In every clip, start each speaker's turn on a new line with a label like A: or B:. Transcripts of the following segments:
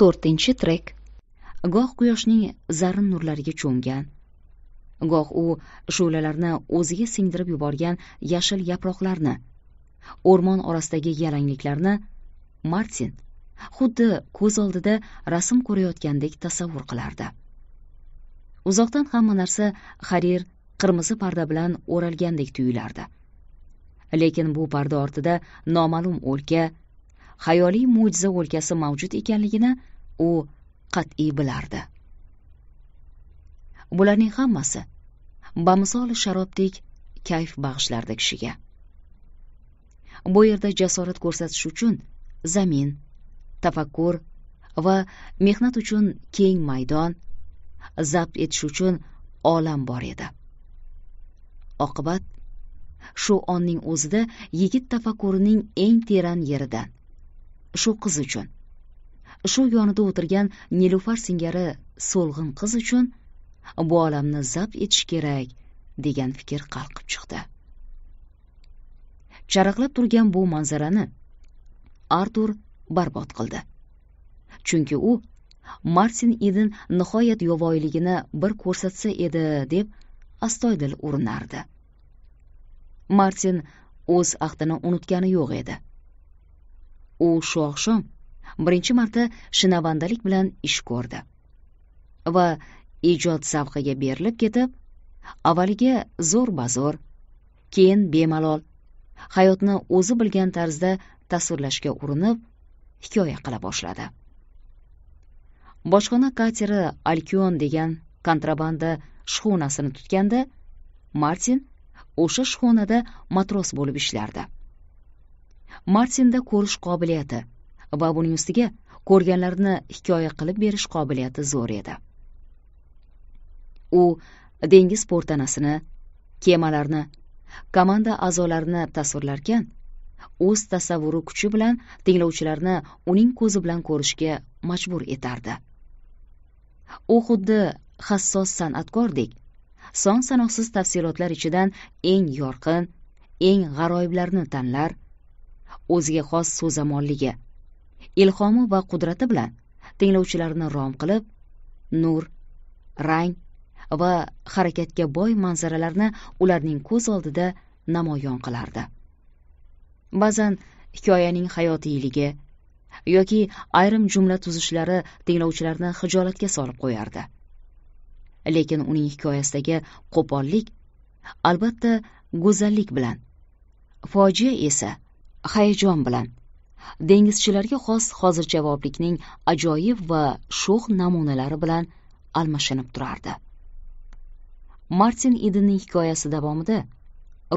A: to'rtinchi trek. Goh quyoshning zarin nurlariga cho'mgan. Goh u shu'lalarni o'ziga singdirib yuborgan yashil yaproqlarni o'rmon orasidagi yalangliklarni martin xuddi ko'z oldida rasm ko'rayotgandek tasavvur qilardi. Uzoqdan hamma narsa harir qirmizi parda bilan o'ralgandek tuyulardi. Lekin bu parda ortida noma'lum o'lka xayoliy mo'jiza o'lkasi mavjud ekanligini u qat'iy bilardi. Bularning hammasi bamisoli sharobdek kayf bag'ishlardi kishiga. Bu yerda jasorat ko'rsatish uchun zamin tafakkur va mehnat uchun keng maydon zabt etish uchun olam bor edi. Oqibat shu onning o'zida yigit tafakkurining eng teran yeridan shu qiz uchun. Shu yonida o'tirgan nilufar singari so'lg'in qiz uchun bu olamni zabt etish kerak degan fikr qalqib chiqdi. Charaqlab turgan bu manzarani artur barbod qildi. Chunki u martin idin nihoyat yovvoyiligini bir ko'rsatsa edi deb astoydil urinardi. Martin o'z ahdini unutgani yo'q edi. U shu oqshom birinchi marta shinavandalik bilan ish ko'rdi va ijod zavqiga berilib ketib avvaliga zo'r bazo'r keyin bemalol hayotni o'zi bilgan tarzda tasvirlashga urinib hikoya qila boshladi. Bojxona kateri alkion degan kontrabanda shxunasini tutganda martin o'sha shxunada matros bo'lib ishlardi. Martinda ko'rish qobiliyati va buning ustiga ko'rganlarini hikoya qilib berish qobiliyati zo'r edi. U dengiz po'rtanasini kemalarni komanda a'zolarini tasvirlarkan o'z tasavvuri kuchi bilan tinglovchilarni uning ko'zi bilan ko'rishga majbur etardi. U xuddi hassos san'atkordek son sanoqsiz tafsilotlar ichidan eng yorqin eng g'aroyiblarni tanlar o'ziga xos so'zamonligi ilhomi va qudrati bilan tinglovchilarni rom qilib nur rang va harakatga boy manzaralarni ularning ko'z oldida namoyon qilardi. Ba'zan hikoyaning hayotiyligi yoki ayrim jumla tuzishlari tinglovchilarni xijolatga solib qo'yardi. Lekin uning hikoyasidagi qo'pollik albatta go'zallik bilan fojia esa hayajon bilan. Dengizchilarga xos hozirjavoblikning ajoyib va sho'x namunalari bilan almashinib turardi. Martin idinning hikoyasi davomida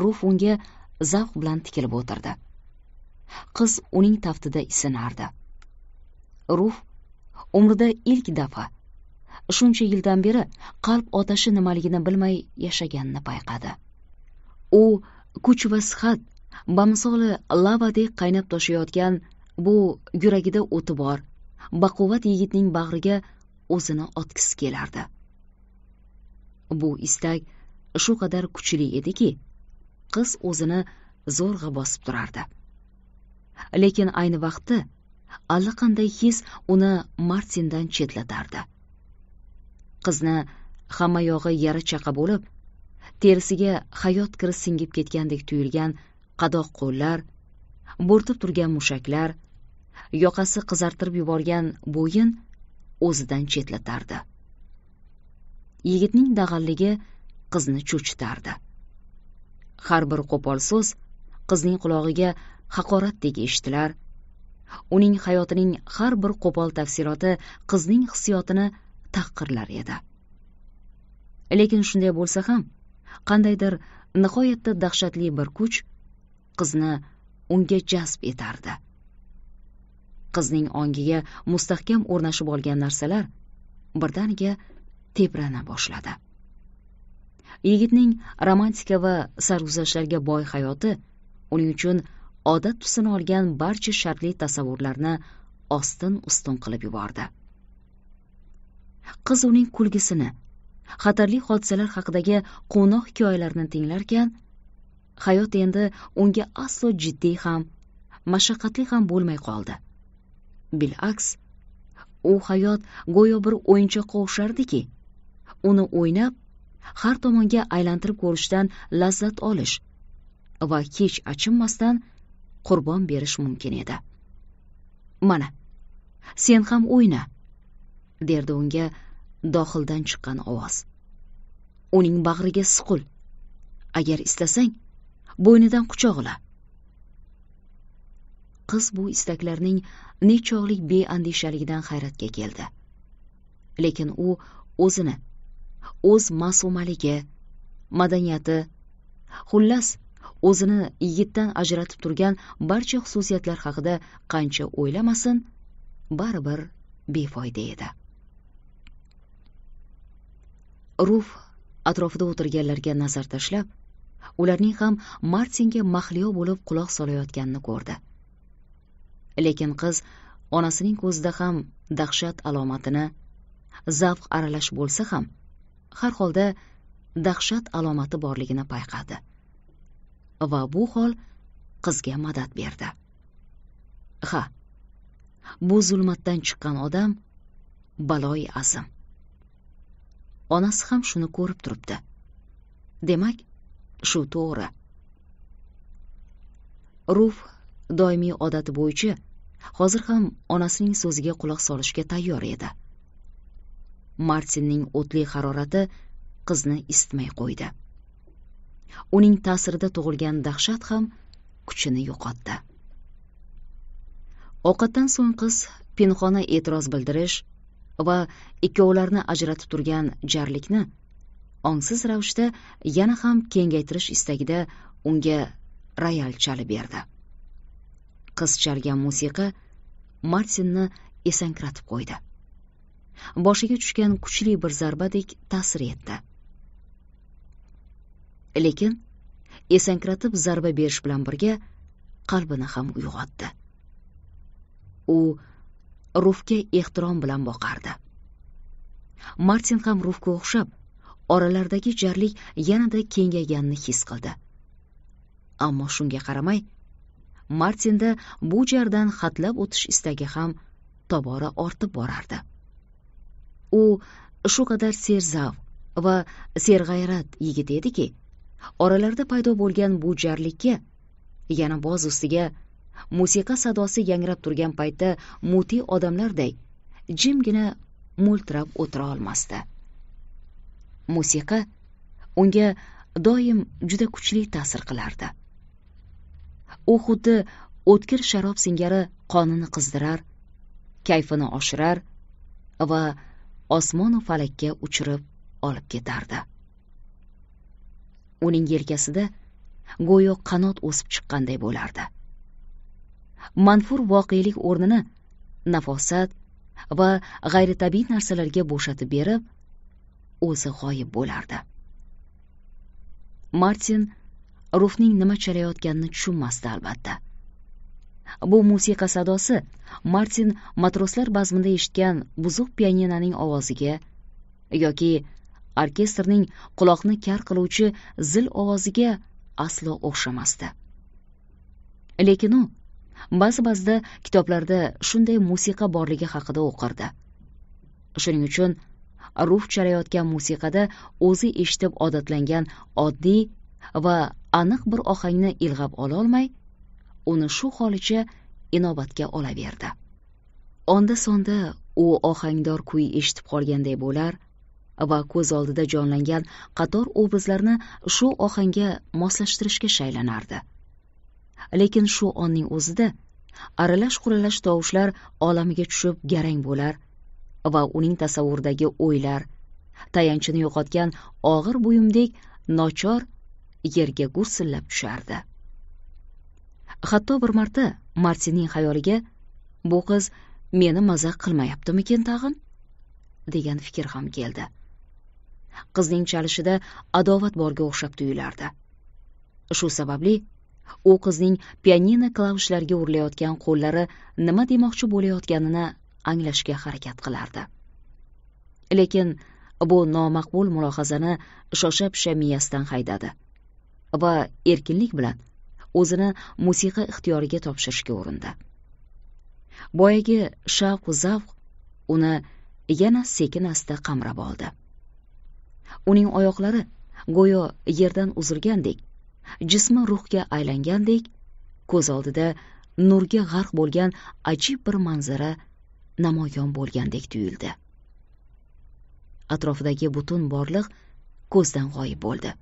A: ruf unga zavq bilan tikilib o'tirdi. Qiz uning taftida isinardi. Ruf umrida ilk dafa shuncha yildan beri qalb otashi nimaligini bilmay yashaganini payqadi. U kuch va sihat bamisoli lavadek qaynab toshayotgan bu yuragida o'ti bor. Baquvvat yigitning bag'riga o'zini otgisi kelardi. Bu istak shu qadar kuchli ediki qiz o'zini zo'rg'a bosib turardi. Lekin ayni vaqtda allaqanday his uni martindan chetlatardi. Qizni hammayog'i yara chaqa bo'lib terisiga hayot kiri singib ketgandek tuyulgan qadoq qo'llar bo'rtib turgan mushaklar yoqasi qizartirib yuborgan bo'yin o'zidan chetlatardi. Yigitning dag'alligi qizni cho'chitardi. Har bir qo'pol so'z qizning qulog'iga haqoratdek eshitilar. Uning hayotining har bir qo'pol tafsiloti qizning hissiyotini tahqirlar edi. Lekin shunday bo'lsa ham qandaydir nihoyatda dahshatli bir kuch qizni unga jazb etardi. Qizning ongiga mustahkam o'rnashib olgan narsalar birdaniga tebrana boshladi. Yigitning romantika va sarguzashtlarga boy hayoti uning uchun odat tusini olgan barcha shartli tasavvurlarni ostin ustun qilib yubordi. Qiz uning kulgisini xatarli hodisalar haqidagi quvnoq hikoyalarini tinglarkan hayot endi unga aslo jiddiy ham mashaqqatli ham bo'lmay qoldi. Bil'aks u hayot go'yo bir o'yinchoqqa o'xshardiki uni o'ynab har tomonga aylantirib ko'rishdan lazzat olish va hech achinmasdan qurbon berish mumkin edi. Mana sen ham o'yna derdi unga dohildan chiqqan ovoz. Uning bag'riga suqul agar istasang bo'ynidan quchog'la qiz bu istaklarning nechog'lik beandishaligidan hayratga keldi. Lekin u o'zini o'z ma'sumaligi madaniyati xullas o'zini yigitdan ajratib turgan barcha xususiyatlar haqida qancha o'ylamasin baribir befoyda edi. Ruf atrofida o'tirganlarga nazar tashlab ularning ham martinga mahliyo bo'lib quloq solayotganini ko'rdi. Lekin qiz onasining ko'zida ham dahshat alomatini zavq aralash bo'lsa ham har holda dahshat alomati borligini payqadi. Va bu hol qizga madad berdi. Ha bu zulmatdan chiqqan odam baloy azim. Onasi ham shuni ko'rib turibdi. Demak shu to'g'ri. Ruf doimiy odati bo'yicha hozir ham onasining so'ziga quloq solishga tayyor edi. Martinning o'tli harorati qizni isitmay qo'ydi. Uning ta'sirida tug'ilgan dahshat ham kuchini yo'qotdi. Ovqatdan so'ng qiz pinhona e'tiroz bildirish va ikkovlarini ajratib turgan jarlikni ongsiz ravishda yana ham kengaytirish istagida unga royal chalib berdi. Qiz chalgan musiqa martinni esankiratib qo'ydi. Boshiga tushgan kuchli bir zarbadek ta'sir etdi. Lekin esankiratib zarba berish bilan birga qalbini ham uyg'otdi. U rufga ehtirom bilan boqardi. Martin ham rufga o'xshab oralaridagi jarlik yanada kengayganini his qildi. Ammo shunga qaramay martinda bu jardan hatlab o'tish istagi ham tobora ortib borardi. U shu qadar serzavq va serg'ayrat yigit ediki oralarida paydo bo'lgan bu jarlikka yana boz ustiga musiqa sadosi yangrab turgan paytda mutiy odamlarday jimgina mo'ltirab o'tira olmasdi. Musiqa unga doim juda kuchli ta'sir qilardi. U xuddi o'tkir sharob singari qonini qizdirar kayfini oshirar va osmonu falakka uchirib olib ketardi. Uning yelkasida go'yo qanot o'sib chiqqanday bo'lardi. Manfur voqelik o'rnini nafosat va g'ayritabiiy narsalarga bo'shatib berib o'zi g'oyib bo'lardi. Martin rufning nima chalayotganini tushunmasdi albatta. Bu musiqa sadosi martin matroslar bazmida eshitgan buzuq pianinoning ovoziga yoki orkestrning quloqni kar qiluvchi zil ovoziga aslo o'xshamasdi. Lekin u ba'zi ba'zida kitoblarda shunday musiqa borligi haqida o'qirdi. Shuning uchun ruf chalayotgan musiqada o'zi eshitib odatlangan oddiy va aniq bir ohangni ilg'ab ololmay uni shu holicha inobatga olaverdi. Onda sonda u ohangdor kuy eshitib qolganday bo'lar va ko'z oldida jonlangan qator obrazlarni shu ohangga moslashtirishga shaylanardi. Lekin shu onning o'zida aralash quralash tovushlar olamiga tushib garang bo'lar va uning tasavvuridagi o'ylar. Tayanchini yo'qotgan og'ir buyumdek nochor yerga gursillab tushardi. Hatto bir marta martinning xayoliga bu qiz meni mazax qilmayaptimikin tag'in? degan fikr ham keldi. Qizning chalishida adovat borga o'xshab tuyulardi. Shu sababli u qizning pianino klavishlariga urilayotgan qo'llari nima demoqchi bo'layotganini anglashga harakat qilardi. Lekin bu nomaqbul mulohazani shosha pisha miyasidan haydadi va erkinlik bilan o'zini musiqa ixtiyoriga topshirishga urindi. Boyagi shavq zavq uni yana sekin asta qamrab oldi. Uning oyoqlari go'yo yerdan uzilgandek jismi ruhga aylangandek ko'z oldida nurga g'arq bo'lgan ajib bir manzara namoyon bo'lgandek tuyuldi. Atrofidagi butun borliq ko'zdan g'oyib bo'ldi.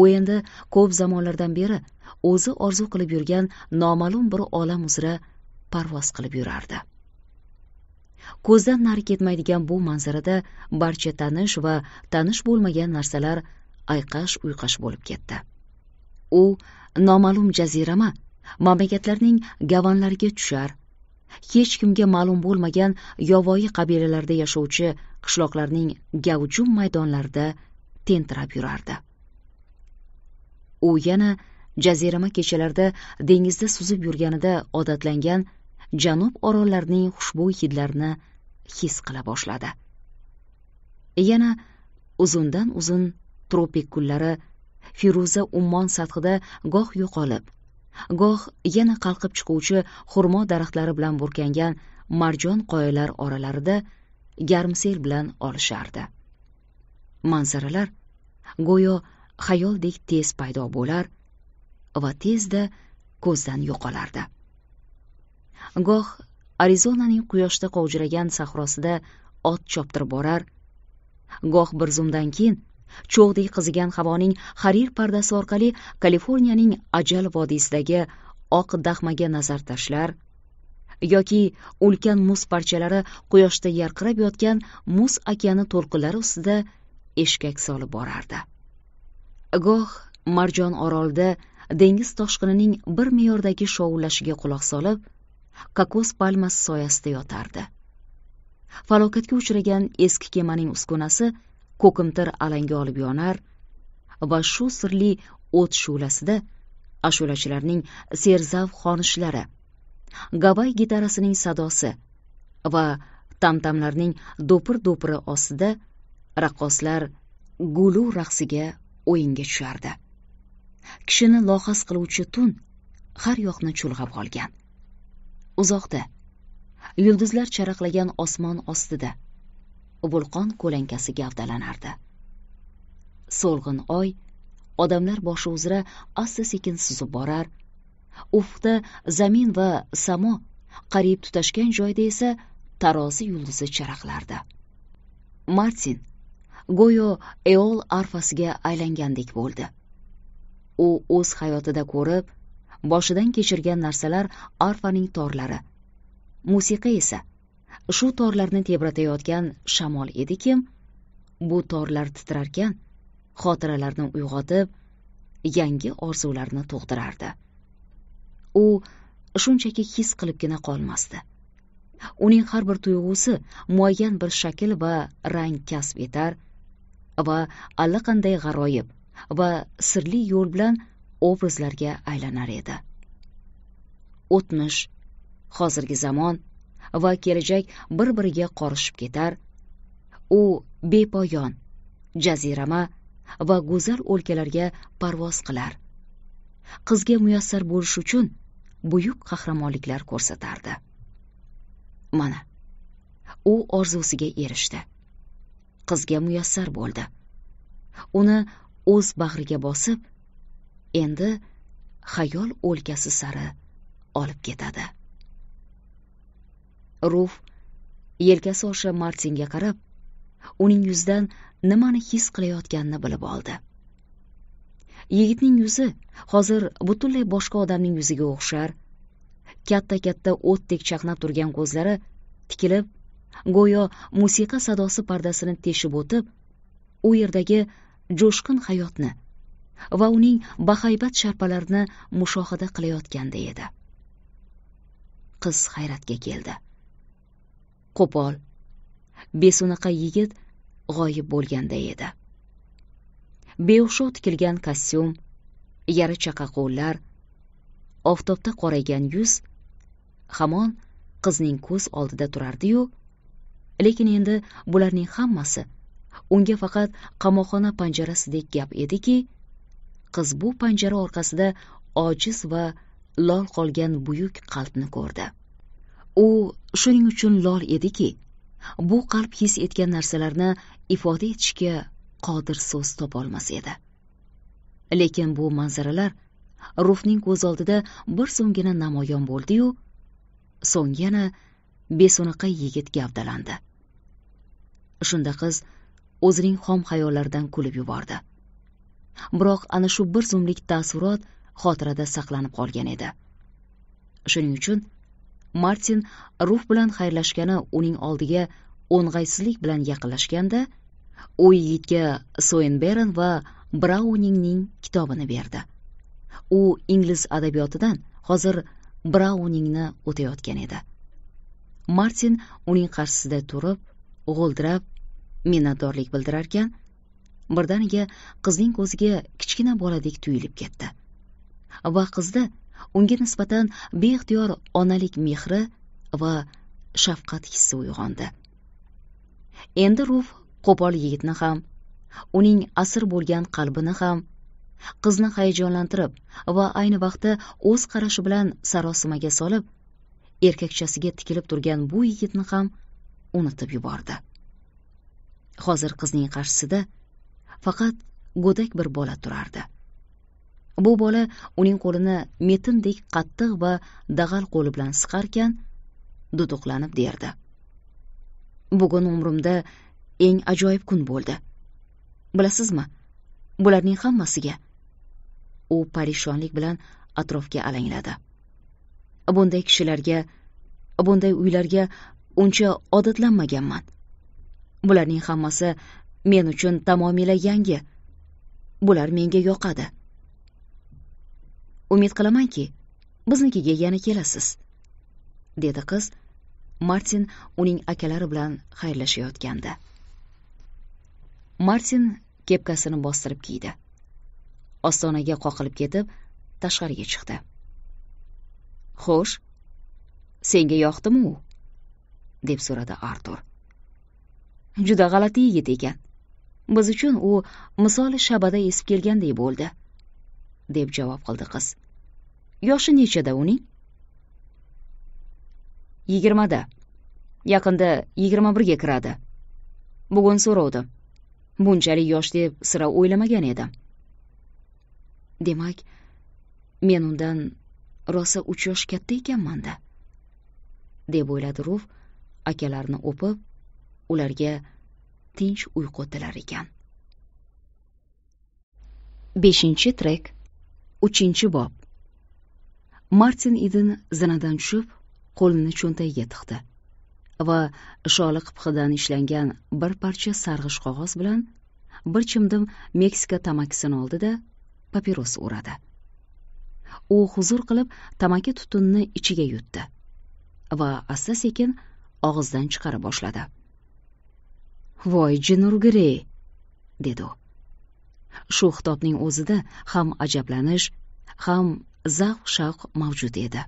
A: U endi ko'p zamonlardan beri o'zi orzu qilib yurgan noma'lum bir olam uzra parvoz qilib yurardi. Ko'zdan nari ketmaydigan bu manzarada barcha tanish va tanish bo'lmagan narsalar ayqash uyqash bo'lib ketdi. U noma'lum jazirama mamlakatlarning gavonlariga tushar hech kimga ma'lum bo'lmagan yovvoyi qabilalarda yashovchi qishloqlarning gavjum maydonlarida tentirab yurardi. U yana jazirama kechalarda dengizda suzib yurganida odatlangan janub orollarining xushbo'y hidlarini his qila boshladi. Yana uzundan uzun tropik kunlari feruza ummon sathida goh yo'qolib goh yana qalqib chiquvchi xurmo daraxtlari bilan burkangan marjon qoyalar oralarida garmsel bilan olishardi. Manzaralar go'yo xayoldek tez paydo bo'lar va tezda ko'zdan yo'qolardi. Goh arizonaning quyoshda qovjiragan sahrosida ot choptirib borar goh bir zumdan keyin cho'g'dek qizigan havoning harir pardasi orqali kaliforniyaning ajal vodiysidagi oq daxmaga nazar tashlar yoki ulkan muz parchalari quyoshda yarqirab yotgan muz okeani to'lqinlari ustida eshkak solib borardi. Goh marjon orolida dengiz toshqinining bir me'yordagi shovullashiga quloq solib kokos palmasi soyasida yotardi. Falokatga uchragan eski kemaning uskunasi ko'kimtir alanga olib yonar va shu sirli o't shu'lasida ashulachilarning serzavq xonishlari gavay gitarasining sadosi va tamtamlarning do'pir do'piri ostida raqqoslar gulu raqsiga o'yinga tushardi. Kishini lohas qiluvchi tun har yoqni chulg'ab olgan uzoqda yulduzlar charaqlagan osmon ostida vulqon ko'lankasi gavdalanardi so'lg'in oy odamlar boshi uzra asta sekin suzib borar. Ufqda zamin va samo qariyb tutashgan joyda esa tarozi yulduzi charaqlardi. Martin go'yo eol arfasiga aylangandek bo'ldi. U o'z hayotida ko'rib boshidan kechirgan narsalar arfaning torlari musiqa esa shu torlarni tebratayotgan shamol edikim bu torlar titrarkan xotiralarni uyg'otib yangi orzularni tug'dirardi. U shunchaki his qilibgina qolmasdi. Uning har bir tuyg'usi muayyan bir shakl va rang kasb etar va allaqanday g'aroyib va sirli yo'l bilan obrazlarga aylanar edi. O'tmish hozirgi zamon va kelajak bir biriga qorishib ketar. U bepoyon jazirama va go'zal o'lkalarga parvoz qilar. Qizga muyassar bo'lish uchun buyuk qahramonliklar ko'rsatardi. Mana u orzusiga erishdi. Qizga muyassar bo'ldi. Uni o'z bag'riga bosib endi xayol o'lkasi sari olib ketadi. Ruf yelkasi osha martinga qarab uning yuzidan nimani his qilayotganini bilib oldi. Yigitning yuzi hozir butunlay boshqa odamning yuziga o'xshar. Katta katta o'tdek chaqnab turgan ko'zlari tikilib go'yo musiqa sadosi pardasini teshib o'tib u yerdagi jo'shqin hayotni va uning bahaybat sharpalarini mushohada qilayotganda edi. Qiz hayratga keldi. Qo'pol. Besunaqa yigit g'oyib bo'lganday edi. Beo'xshov tikilgan kostyum yara chaqa qo'llar oftobda qoraygan yuz hamon qizning ko'z oldida turardi-yu lekin endi bularning hammasi unga faqat qamoqxona panjarasidek gap ediki qiz bu panjara orqasida ojiz va lol qolgan buyuk qalbni ko'rdi. U shuning uchun lol ediki bu qalb his etgan narsalarni ifoda etishga qodir so'z topolmas edi. Lekin bu manzaralar rufning ko'z oldida bir so'mgina namoyon bo'ldi-yu so'ng yana beso'naqay yigit gavdalandi. Shunda qiz o'zining xom xayollaridan kulib yubordi. Biroq ana shu bir zumlik taassurot xotirada saqlanib qolgan edi. Shuning uchun martin ruf bilan xayrlashgani uning oldiga o'ng'aysizlik bilan yaqinlashganda u yigitga soenbern va brauningning kitobini berdi. U ingliz adabiyotidan hozir brauningni o'tayotgan edi. Martin uning qarshisida turib g'o'ldirab minnatdorlik bildirarkan birdaniga qizning ko'ziga kichkina boladek tuyulib ketdi va qizda unga nisbatan beixtiyor onalik mehri va shafqat hissi uyg'ondi. Endi ruf qo'pol yigitni ham uning asir bo'lgan qalbini ham qizni hayajonlantirib va ayni vaqtda o'z qarashi bilan sarosimaga solib erkakchasiga tikilib turgan bu yigitni ham unutib yubordi. Hozir qizning qarshisida faqat go'dak bir bola turardi. Bu bola uning qo'lini metindek qattiq va dag'al qo'li bilan siqarkan duduqlanib derdi. Bugun umrimda eng ajoyib kun bo'ldi. Bilasizmi bularning hammasiga u parishonlik bilan atrofga alangladi. Bunday kishilarga bunday uylarga uncha odatlanmaganman. Bularning hammasi men uchun tamomila yangi. Bular menga yoqadi. Umid qilamanki biznikiga yana kelasiz dedi qiz. Martin uning akalari bilan xayrlashayotganda martin kepkasini bostirib kiydi. Ostonaga qoqilib ketib tashqariga chiqdi. Xo'sh senga yoqdimi u? deb so'radi artur. Juda g'alati yigit ekan. Biz uchun u misoli shabada esib kelganday bo'ldi deb javob qildi qiz. Yoshi nechada uning? Yigirmada. Yaqinda yigirma birga kiradi. Bugun so'rovdim. Bunchalik yosh deb sira o'ylamagan edim. Demak men undan rosa uch yosh katta ekanmanda deb o'yladi ruf akalarini o'pib ularga tinch uyqu tilar ekan. Beshinchi trek uchinchi bob. Martin idin zinadan tushib qo'lini cho'ntagiga tiqdi va sholi qipqidan ishlangan bir parcha sarg'ish qog'oz bilan bir chimdim meksika tamakisini oldi da papiros o'radi. U huzur qilib tamaki tutunni ichiga yutdi va asta sekin og'izdan chiqara boshladi. Voy jin dedi u. Shu xitobning o'zida ham ajablanish ham zavq shavq mavjud edi.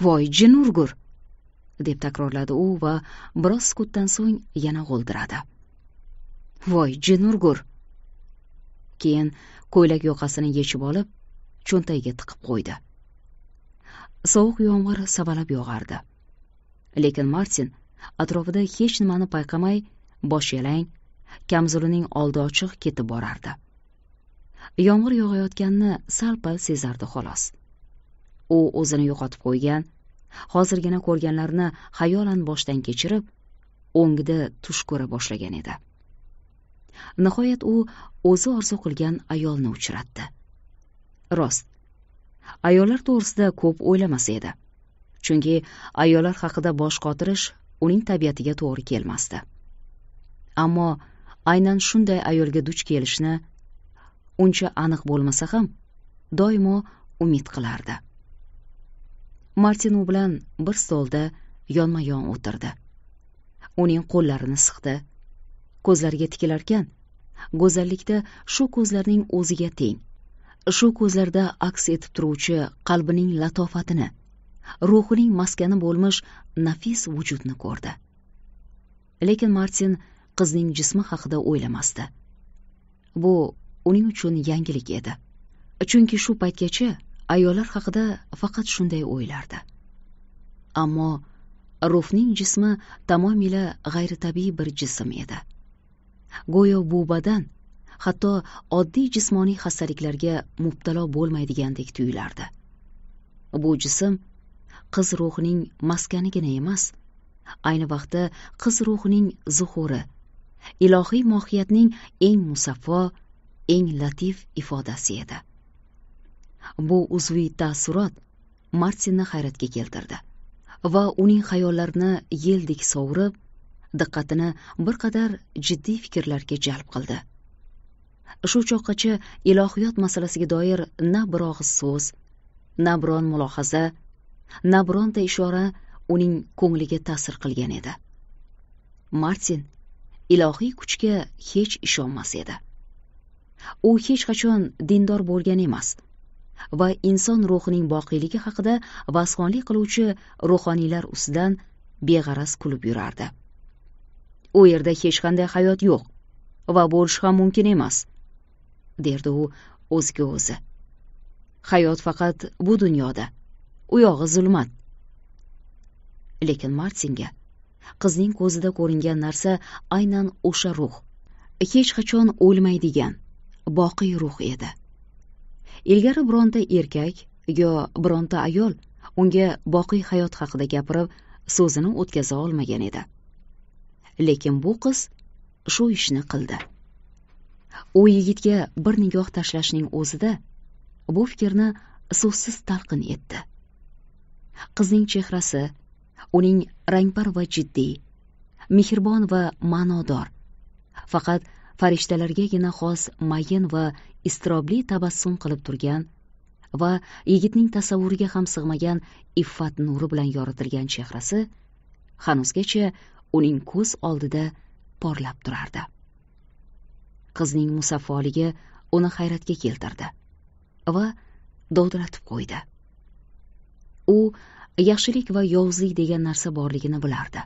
A: Voy jin urgur deb takrorladi u va biroz sukutdan so'ng yana g'o'ldiradi. Voy jin urgur keyin ko'ylak yoqasini yechib olib cho'ntagiga tiqib qo'ydi. Sovuq yomg'ir savalab yog'ardi. Lekin martin atrofida hech nimani payqamay bosh yalang kamzulining oldi ochiq ketib borardi. Yomg'ir yog'ayotganini sal pal sezardi xolos. U o'zini yo'qotib qo'ygan hozirgina ko'rganlarini xayolan boshdan kechirib o'ngida tush ko'ra boshlagan edi. Nihoyat u o'zi orzu qilgan ayolni uchratdi. Rost ayollar to'g'risida ko'p o'ylamas edi chunki ayollar haqida bosh qotirish uning tabiatiga to'g'ri kelmasdi. Ammo aynan shunday ayolga duch kelishni uncha aniq bo'lmasa ham doimo umid qilardi. Martin u bilan bir stolda yonma yon o'tirdi. Uning qo'llarini siqdi. Ko'zlariga tikilarkan go'zallikda shu ko'zlarning o'ziga teng shu ko'zlarda aks etib turuvchi qalbining latofatini ruhining maskani bo'lmish nafis vujudni ko'rdi. Lekin martin qizning jismi haqida o'ylamasdi. Bu uning uchun yangilik edi. Chunki shu paytgacha ayollar haqida faqat shunday o'ylardi. Ammo ruhning jismi tamomila g'ayritabiiy bir jism edi. Go'yo bu badan hatto oddiy jismoniy xastaliklarga mubtalo bo'lmaydigandek tuyulardi. Bu jism qiz ruhining maskanigina emas ayni vaqtda qiz ruhining zuhuri ilohiy mohiyatning eng musaffo eng latif ifodasi edi. Bu uzviy taassurot martinni hayratga keltirdi va uning xayollarini yeldek sovurib diqqatini bir qadar jiddiy fikrlarga jalb qildi. Shu choqqacha ilohiyot masalasiga doir na bir og'iz so'z na biron mulohaza na bironta ishora uning ko'ngliga ta'sir qilgan edi. Martin ilohiy kuchga hech ishonmas edi. U hech qachon dindor bo'lgan emas va inson ruhining boqiyligi haqida vasxonlik qiluvchi ruhoniylar ustidan beg'araz kulib yurardi. U yerda hech qanday hayot yo'q va bo'lishi ham mumkin emas derdi u o'ziga o'zi. Hayot faqat bu dunyoda u yog'i zulmat. Lekin martinga qizning ko'zida ko'ringan narsa aynan o'sha ruh hech qachon o'lmaydigan boqiy ruh edi. Ilgari bironta erkak yo bironta ayol unga boqiy hayot haqida gapirib so'zini o'tkaza olmagan edi. Lekin bu qiz shu ishni qildi. U yigitga bir nigoh tashlashning o'zida bu fikrni so'zsiz talqin etdi. Qizning chehrasi uning rangpar va jiddiy mehribon va ma'nodor faqat farishtalargagina xos mayin va iztirobli tabassum qilib turgan va yigitning tasavvuriga ham sig'magan iffat nuri bilan yoritilgan chehrasi hanuzgacha uning ko'z oldida porlab turardi. Qizning musaffoligi uni hayratga keltirdi va dovdiratib qo'ydi. U yaxshilik va yovuzlik degan narsa borligini bilardi.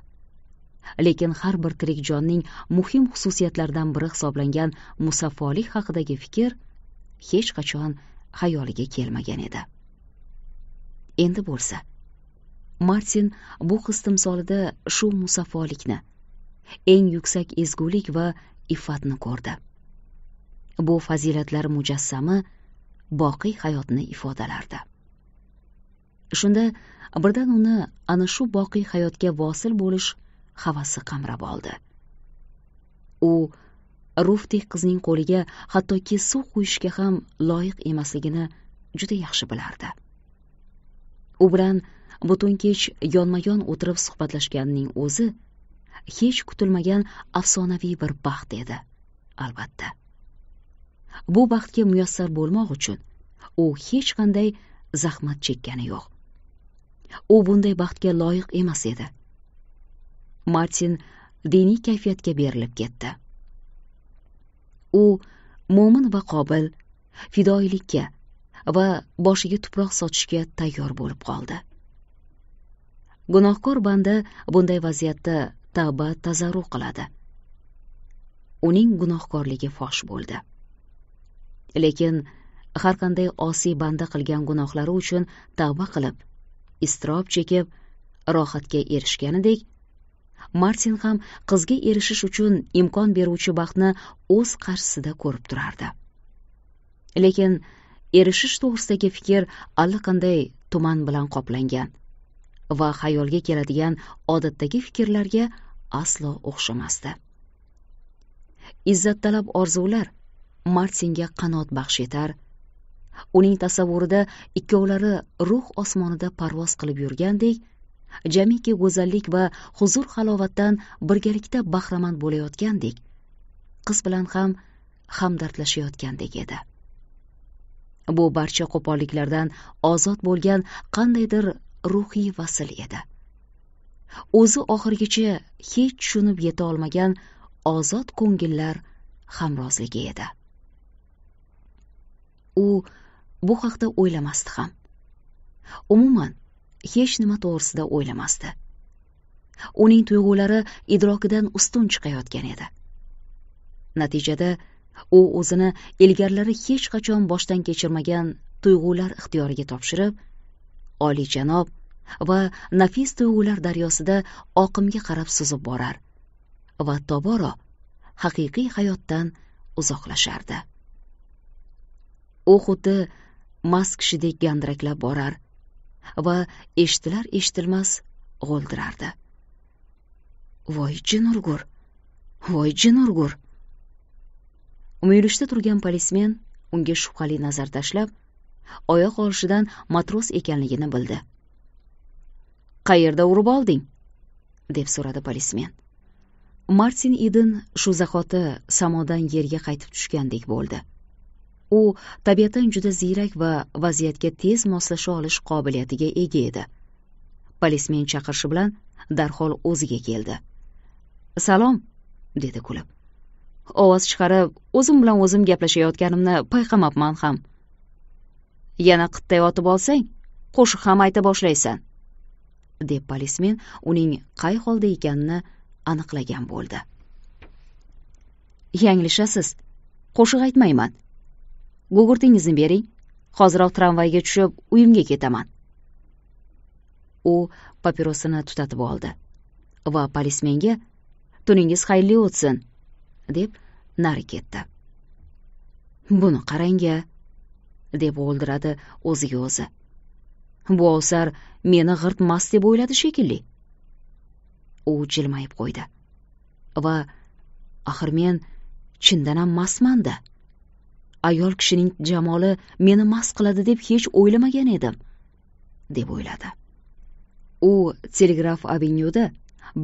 A: Lekin har bir tirik jonning muhim xususiyatlaridan biri hisoblangan musaffolik haqidagi fikr hech qachon xayoliga kelmagan edi. Endi bo'lsa martin bu qiz timsolida shu musaffolikni eng yuksak ezgulik va iffatni ko'rdi. Bu fazilatlar mujassami boqiy hayotni ifodalardi. Shunda birdan uni ana shu boqiy hayotga vosil bo'lish havasi qamrab oldi. U rufdek qizning qo'liga hattoki suv quyishga ham loyiq emasligini juda yaxshi bilardi. U bilan butun kech yonma yon o'tirib suhbatlashganining o'zi hech kutilmagan afsonaviy bir baxt edi albatta. Bu baxtga muyassar bo'lmoq uchun u hech qanday zahmat chekkani yo'q. U bunday baxtga loyiq emas edi. Martin diniy kayfiyatga berilib ketdi. U mo'min va qobil fidoyilikka va boshiga tuproq sochishga tayyor bo'lib qoldi. Gunohkor banda bunday vaziyatda tavba tazarru qiladi. Uning gunohkorligi fosh bo'ldi. Lekin har qanday osiy banda qilgan gunohlari uchun tavba qilib iztirob chekib rohatga erishganidek martin ham qizga erishish uchun imkon beruvchi baxtni o'z qarshisida ko'rib turardi. Lekin erishish to'g'risidagi fikr allaqanday tuman bilan qoplangan va xayolga keladigan odatdagi fikrlarga aslo o'xshamasdi. Izzattalab orzular martinga qanot baxsh etar? Uning tasavvurida ikkovlari ruh osmonida parvoz qilib yurgandek jamiki go'zallik va huzur halovatdan birgalikda bahramand bo'layotgandek qiz bilan ham hamdardlashayotgandek edi. Bu barcha qo'polliklardan ozod bo'lgan qandaydir ruhiy vasl edi. O'zi oxirigacha hech tushunib yeta olmagan ozod ko'ngillar hamrozligi edi. U bu haqda o'ylamasdi ham. Umuman hech nima to'g'risida o'ylamasdi. Uning tuyg'ulari idrokidan ustun chiqayotgan edi. Natijada u o'zini ilgarilari hech qachon boshdan kechirmagan tuyg'ular ixtiyoriga topshirib olijanob va nafis tuyg'ular daryosida oqimga qarab suzib borar va tobora haqiqiy hayotdan uzoqlashardi. U xuddi mast kishidek gandiraklab borar va eshitilar eshitilmas g'o'ldirardi. Voy jin urgur voy jin urgur muyulishda turgan polismen unga shubhali nazar tashlab oyoq olishidan matros ekanligini bildi. Qayerda urib olding? deb so'radi polismen. Martin idin shu zahoti samodan yerga qaytib tushgandek bo'ldi. U tabiatan juda ziyrak va vaziyatga tez moslasha olish qobiliyatiga ega edi. Polismen chaqirishi bilan darhol o'ziga keldi. Salom dedi kulib. Ovoz chiqarib o'zim bilan o'zim gaplashayotganimni payqamabman ham. Yana qitday otib olsang qo'shiq ham ayta boshlaysan deb polismen uning qay holda ekanini aniqlagan bo'ldi. Yanglishasiz qo'shiq aytmayman gugurtingizni bering. Hoziroq tramvayga tushib uyimga ketaman. U papirosini tutatib oldi va polismenga tuningiz xayrli o'tsin deb nari ketdi. Buni qarang-a deb o'ldiradi o'ziga o'zi. Bu ovsar meni g'irt mast deb o'yladi shekilli. U jilmayib qo'ydi va axir men chindanam mastman-da. Ayol kishining jamoli meni mast qiladi deb hech o'ylamagan edim deb o'yladi. U telegraf avenyuda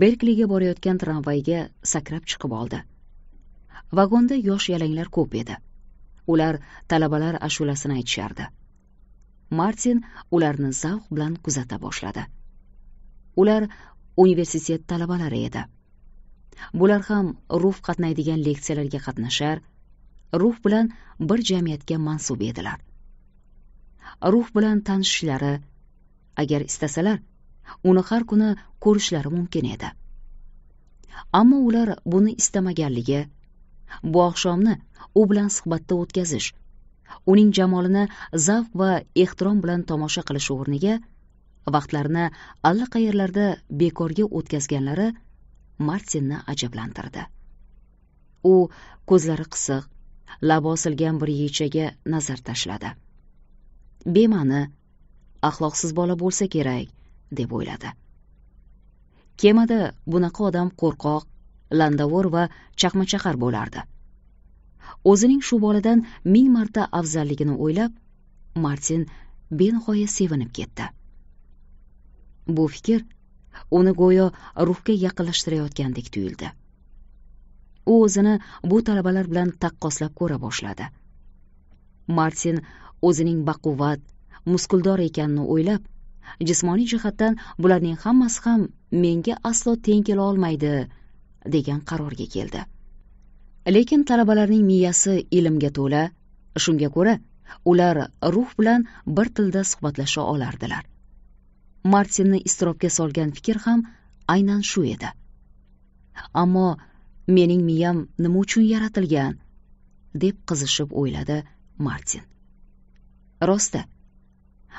A: berkliga borayotgan tramvayga sakrab chiqib oldi. Vagonda yosh yalanglar ko'p edi. Ular talabalar ashulasini aytishardi. Martin ularni zavq bilan kuzata boshladi. Ular universitet talabalari edi. Bular ham ruf qatnaydigan leksiyalarga qatnashar ruh bilan bir jamiyatga mansub edilar. Ruh bilan tanishishlari agar istasalar uni har kuni ko'rishlari mumkin edi. Ammo ular buni istamaganligi bu oqshomni u bilan suhbatda o'tkazish uning jamolini zavq va ehtirom bilan tomosha qilish o'rniga vaqtlarini allaqayerlarda bekorga o'tkazganlari martinni ajablantirdi. U ko'zlari qisiq labi osilgan bir yechaga nazar tashladi. Bema'ni axloqsiz bola bo'lsa kerak deb o'yladi. Kemada bunaqa odam qo'rqoq landavor va chaqmachaqar bo'lardi. O'zining shu boladan ming marta afzalligini o'ylab martin benihoya sevinib ketdi. Bu fikr uni go'yo ruhga yaqinlashtirayotgandek tuyuldi. U o'zini bu talabalar bilan taqqoslab ko'ra boshladi. Martin o'zining baquvvat muskuldor ekanini o'ylab jismoniy jihatdan bularning hammasi ham menga aslo teng kela olmaydi degan qarorga keldi. Lekin talabalarning miyasi ilmga to'la shunga ko'ra ular ruh bilan bir tilda suhbatlasha olardilar. Martinni iztirobga solgan fikr ham aynan shu edi. Ammo mening miyam nima uchun yaratilgan? deb qizishib o'yladi martin. Rosti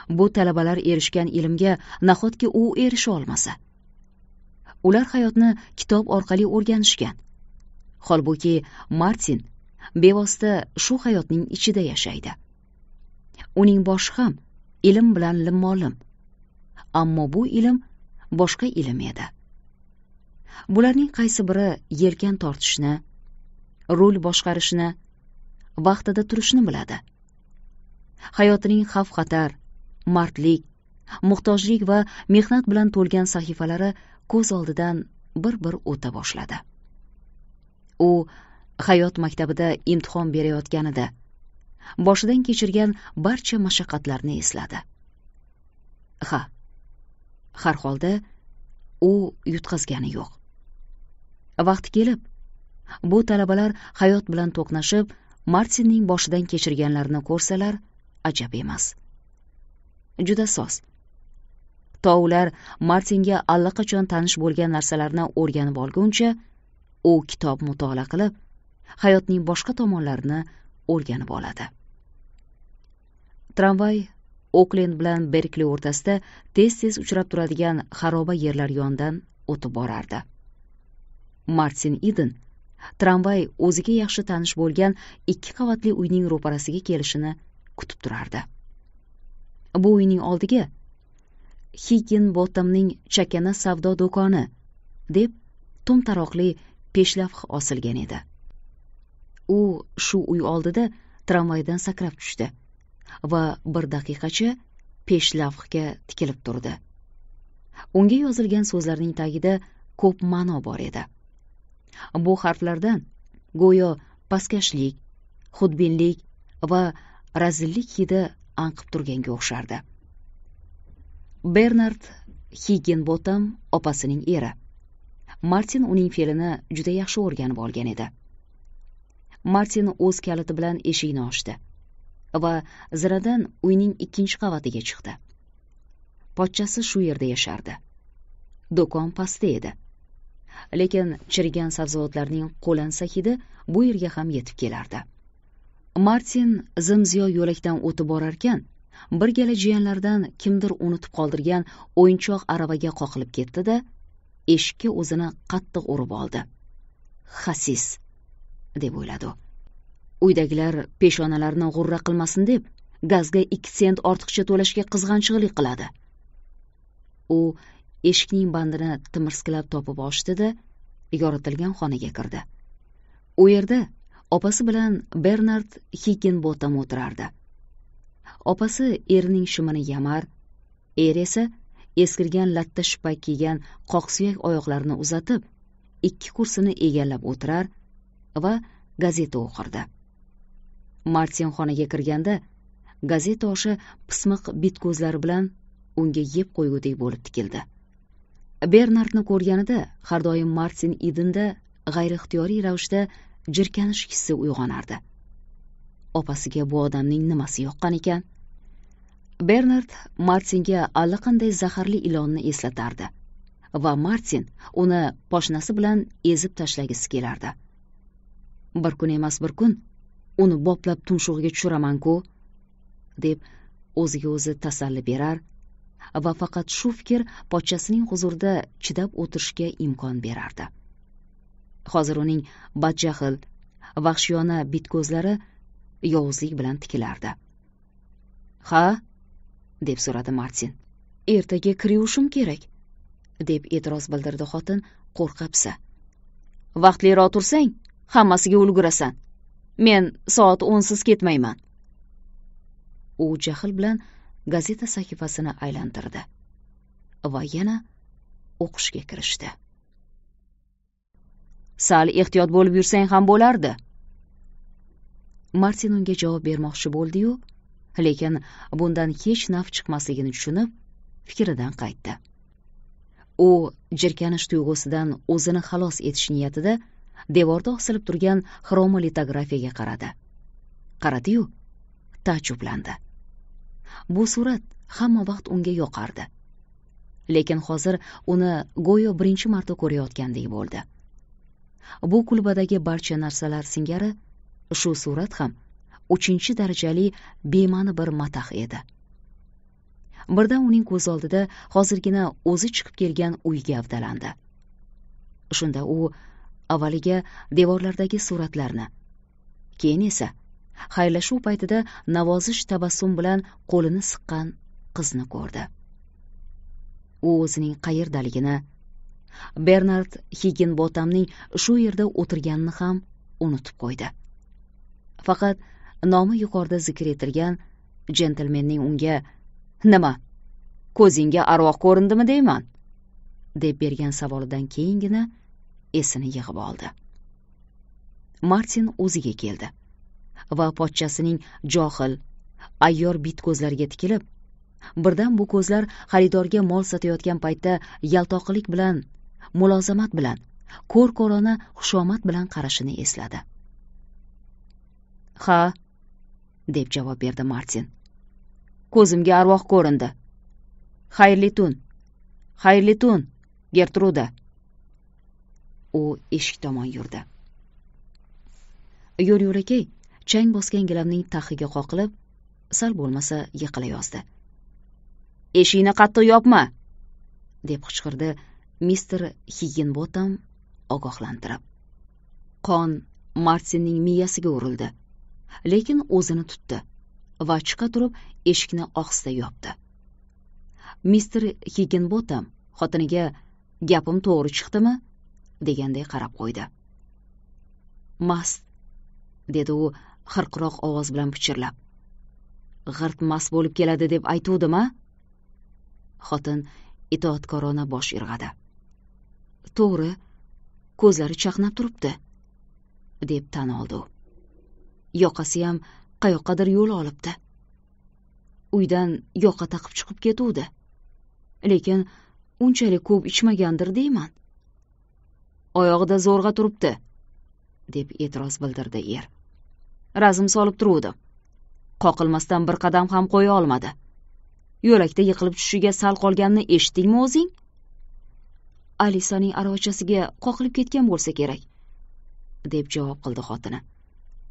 A: bu talabalar erishgan ilmga nahotki u erisha olmasa? Ular hayotni kitob orqali o'rganishgan. Holbuki martin bevosita shu hayotning ichida yashaydi. Uning boshi ham ilm bilan limmolim. Ammo bu ilm boshqa ilm edi. Bularning qaysi biri yelkan tortishni rul boshqarishni vaqtida turishni biladi. Hayotining xavf xatar mardlik muhtojlik va mehnat bilan to'lgan sahifalari ko'z oldidan bir bir o'ta boshladi. U hayot maktabida imtihon berayotganida boshidan kechirgan barcha mashaqqatlarni esladi. Ha har holda u yutqazgani yo'q. Vaqti kelib bu talabalar hayot bilan to'qnashib martinning boshidan kechirganlarini ko'rsalar ajab emas. Juda soz. To ular martinga allaqachon tanish bo'lgan narsalarni o'rganib olguncha u kitob mutolaa qilib hayotning boshqa tomonlarini o'rganib oladi. Tramvay oklend bilan berkli o'rtasida tez tez uchrab turadigan xaroba yerlar yonidan o'tib borardi. Martin iden tramvay o'ziga yaxshi tanish bo'lgan ikki qavatli uyning ro'parasiga kelishini kutib turardi. Bu uyning oldiga higginbottomning chakana savdo do'koni deb tumtaroqli peshlavh osilgan edi. U shu uy oldida tramvaydan sakrab tushdi va bir daqiqacha peshlavhga tikilib turdi. Unga yozilgan so'zlarning tagida ko'p ma'no bor edi. Bu harflardan go'yo pastkashlik xudbinlik va razillik hidi anqib turganga o'xshardi. Bernard higginbotam opasining eri. Martin uning fe'lini juda yaxshi o'rganib olgan edi. Martin o'z kaliti bilan eshikni ochdi va ziradan uyning ikkinchi qavatiga chiqdi. Pochchasi shu yerda yashardi. Do'kon pastda edi. Lekin chirigan sabzavotlarning qo'lansa hidi bu yerga ham yetib kelardi. Martin zimziyo yo'lakdan o'tib borarkan bir gala jiyanlaridan kimdir unutib qoldirgan o'yinchoq aravaga qoqilib ketdi da eshikka o'zini qattiq urib oldi. Xasis deb o'yladi u. Uydagilar peshonalarini g'urra qilmasin deb gazga ikki sent ortiqcha to'lashga qizg'anchiqlik qiladi u eshikning bandini timirskilab topib ochdi da yoritilgan xonaga kirdi. U yerda opasi bilan bernard higginbotam o'tirardi. Opasi erining shimini yamar er esa eskirgan latta shippak kiygan qoqsuyak oyoqlarini uzatib ikki kursini egallab o'tirar va gazeta o'qirdi. Martin xonaga kirganda gazeta oshi pismiq bit ko'zlari bilan unga yeb qo'ygudek bo'lib tikildi. Bernardni ko'rganida har doim martin idinda g'ayriixtiyoriy ravishda jirkanish hissi uyg'onardi. Opasiga bu odamning nimasi yoqqan ekan? Bernard martinga allaqanday zaharli ilonni eslatardi va martin uni poshnasi bilan ezib tashlagisi kelardi. Bir kun emas bir kun uni boplab tumshug'iga tushiraman ku deb o'ziga o'zi tasalli berar va faqat shu fikr pochchasining huzurida chidab o'tirishga imkon berardi. Hozir uning badjahl vahshiyona bit ko'zlari yovuzlik bilan tikilardi. Ha? deb so'radi martin. Ertaga kir yuvishim kerak deb e'tiroz bildirdi xotin qo'rqa vaqtliroq tursang hammasiga ulgurasan. Men soat o'nsiz ketmayman. U jahl bilan gazeta sahifasini aylantirdi va yana o'qishga kirishdi. Sal ehtiyot bo'lib yursang ham bo'lardi. Martin unga javob bermoqchi bo'ldi-yu lekin bundan hech naf chiqmasligini tushunib fikridan qaytdi. U jirkanish tuyg'usidan o'zini xalos etish niyatida devorda osilib turgan xromolitografiyaga qaradi. Qaradi-yu taajjublandi. Bu surat hamma vaqt unga yoqardi. Lekin hozir uni go'yo birinchi marta ko'rayotgandek bo'ldi. Bu kulbadagi barcha narsalar singari shu surat ham uchinchi darajali bema'ni bir matax edi. Birdan uning ko'z oldida hozirgina o'zi chiqib kelgan uy gavdalandi shunda u avvaliga devorlardagi suratlarni keyin esa xayrlashuv paytida navozish tabassum bilan qo'lini siqqan qizni ko'rdi. U o'zining qayerdaligini bernard higginbotamning shu yerda o'tirganini ham unutib qo'ydi. Faqat nomi yuqorida zikr etilgan jentlmenning unga nima ko'zingga arvoh ko'rindimi deyman? deb bergan savolidan keyingina esini yig'ib oldi. Martin o'ziga keldi. Va pochchasining johil ayyor bit ko'zlariga tikilib birdan bu ko'zlar xaridorga mol sotayotgan paytda yaltoqilik bilan mulozamat bilan ko'r ko'rona xushomad bilan qarashini esladi. Ha deb javob berdi martin. Ko'zimga arvoh ko'rindi. Xayrli tun xayrli tun gertruda u eshik tomon yurdi. Yo'l yo'lakay chang bosgan gilamning taxiga qoqilib sal bo'lmasa yiqilayozdi. Eshikni qattiq yopma deb qichqirdi mister higginbotam ogohlantirib. Qon martinning miyasiga urildi lekin o'zini tutdi va chiqa turib eshikni ohista yopdi. Mister higginbotam xotiniga gapim to'g'ri chiqdimi? deganday qarab qo'ydi. Mast dedi u xirqiroq ovoz bilan pichirlab. G'irt mast bo'lib keladi deb aytuvdim a xotin itoatkorona bosh irg'adi. To'g'ri ko'zlari chaqnab turibdi deb tan oldi u. Yoqasiyam qayoqqadir yo'l olibdi. Uydan yoqa taqib chiqib ketuvdi. Lekin unchalik ko'p ichmagandir deyman. Oyog'ida zo'rg'a turibdi deb e'tiroz bildirdi er. Razm solib turuvdim qoqilmasdan bir qadam ham qo'ya olmadi. Yo'lakda yiqilib tushishiga sal qolganini eshitdingmi o'zing? Alisaning aravachasiga qoqilib ketgan bo'lsa kerak deb javob qildi xotini.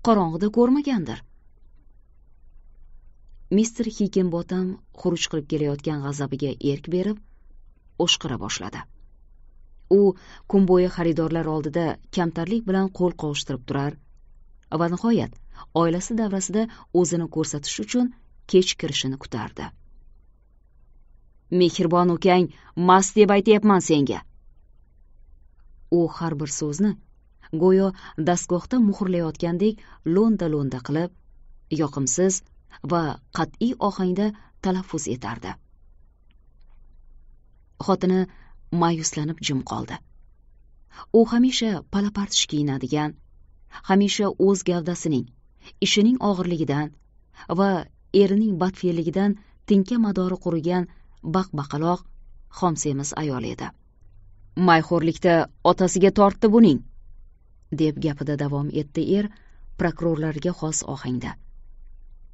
A: Qorong'ida ko'rmagandir. Mister higginbotam xuruj qilib kelayotgan g'azabiga erk berib o'shqira boshladi. U kun bo'yi xaridorlar oldida kamtarlik bilan qo'l qovushtirib turar va nihoyat oilasi davrasida o'zini ko'rsatish uchun kech kirishini kutardi. Mehribon ukang mast deb aytyapman senga. U har bir so'zni go'yo dastgohda muhrlayotgandek lo'nda lo'nda qilib yoqimsiz va qat'iy ohangda talaffuz etardi. Xotini ma'yuslanib jim qoldi. U hamisha palapartish kiyinadigan hamisha o'z gavdasining ishining og'irligidan va erining badfe'lligidan tinka madori qurigan baq baqaloq xomsemiz ayol edi. Mayxo'rlikda otasiga tortdi buning deb gapida davom etdi er prokurorlarga xos ohangda.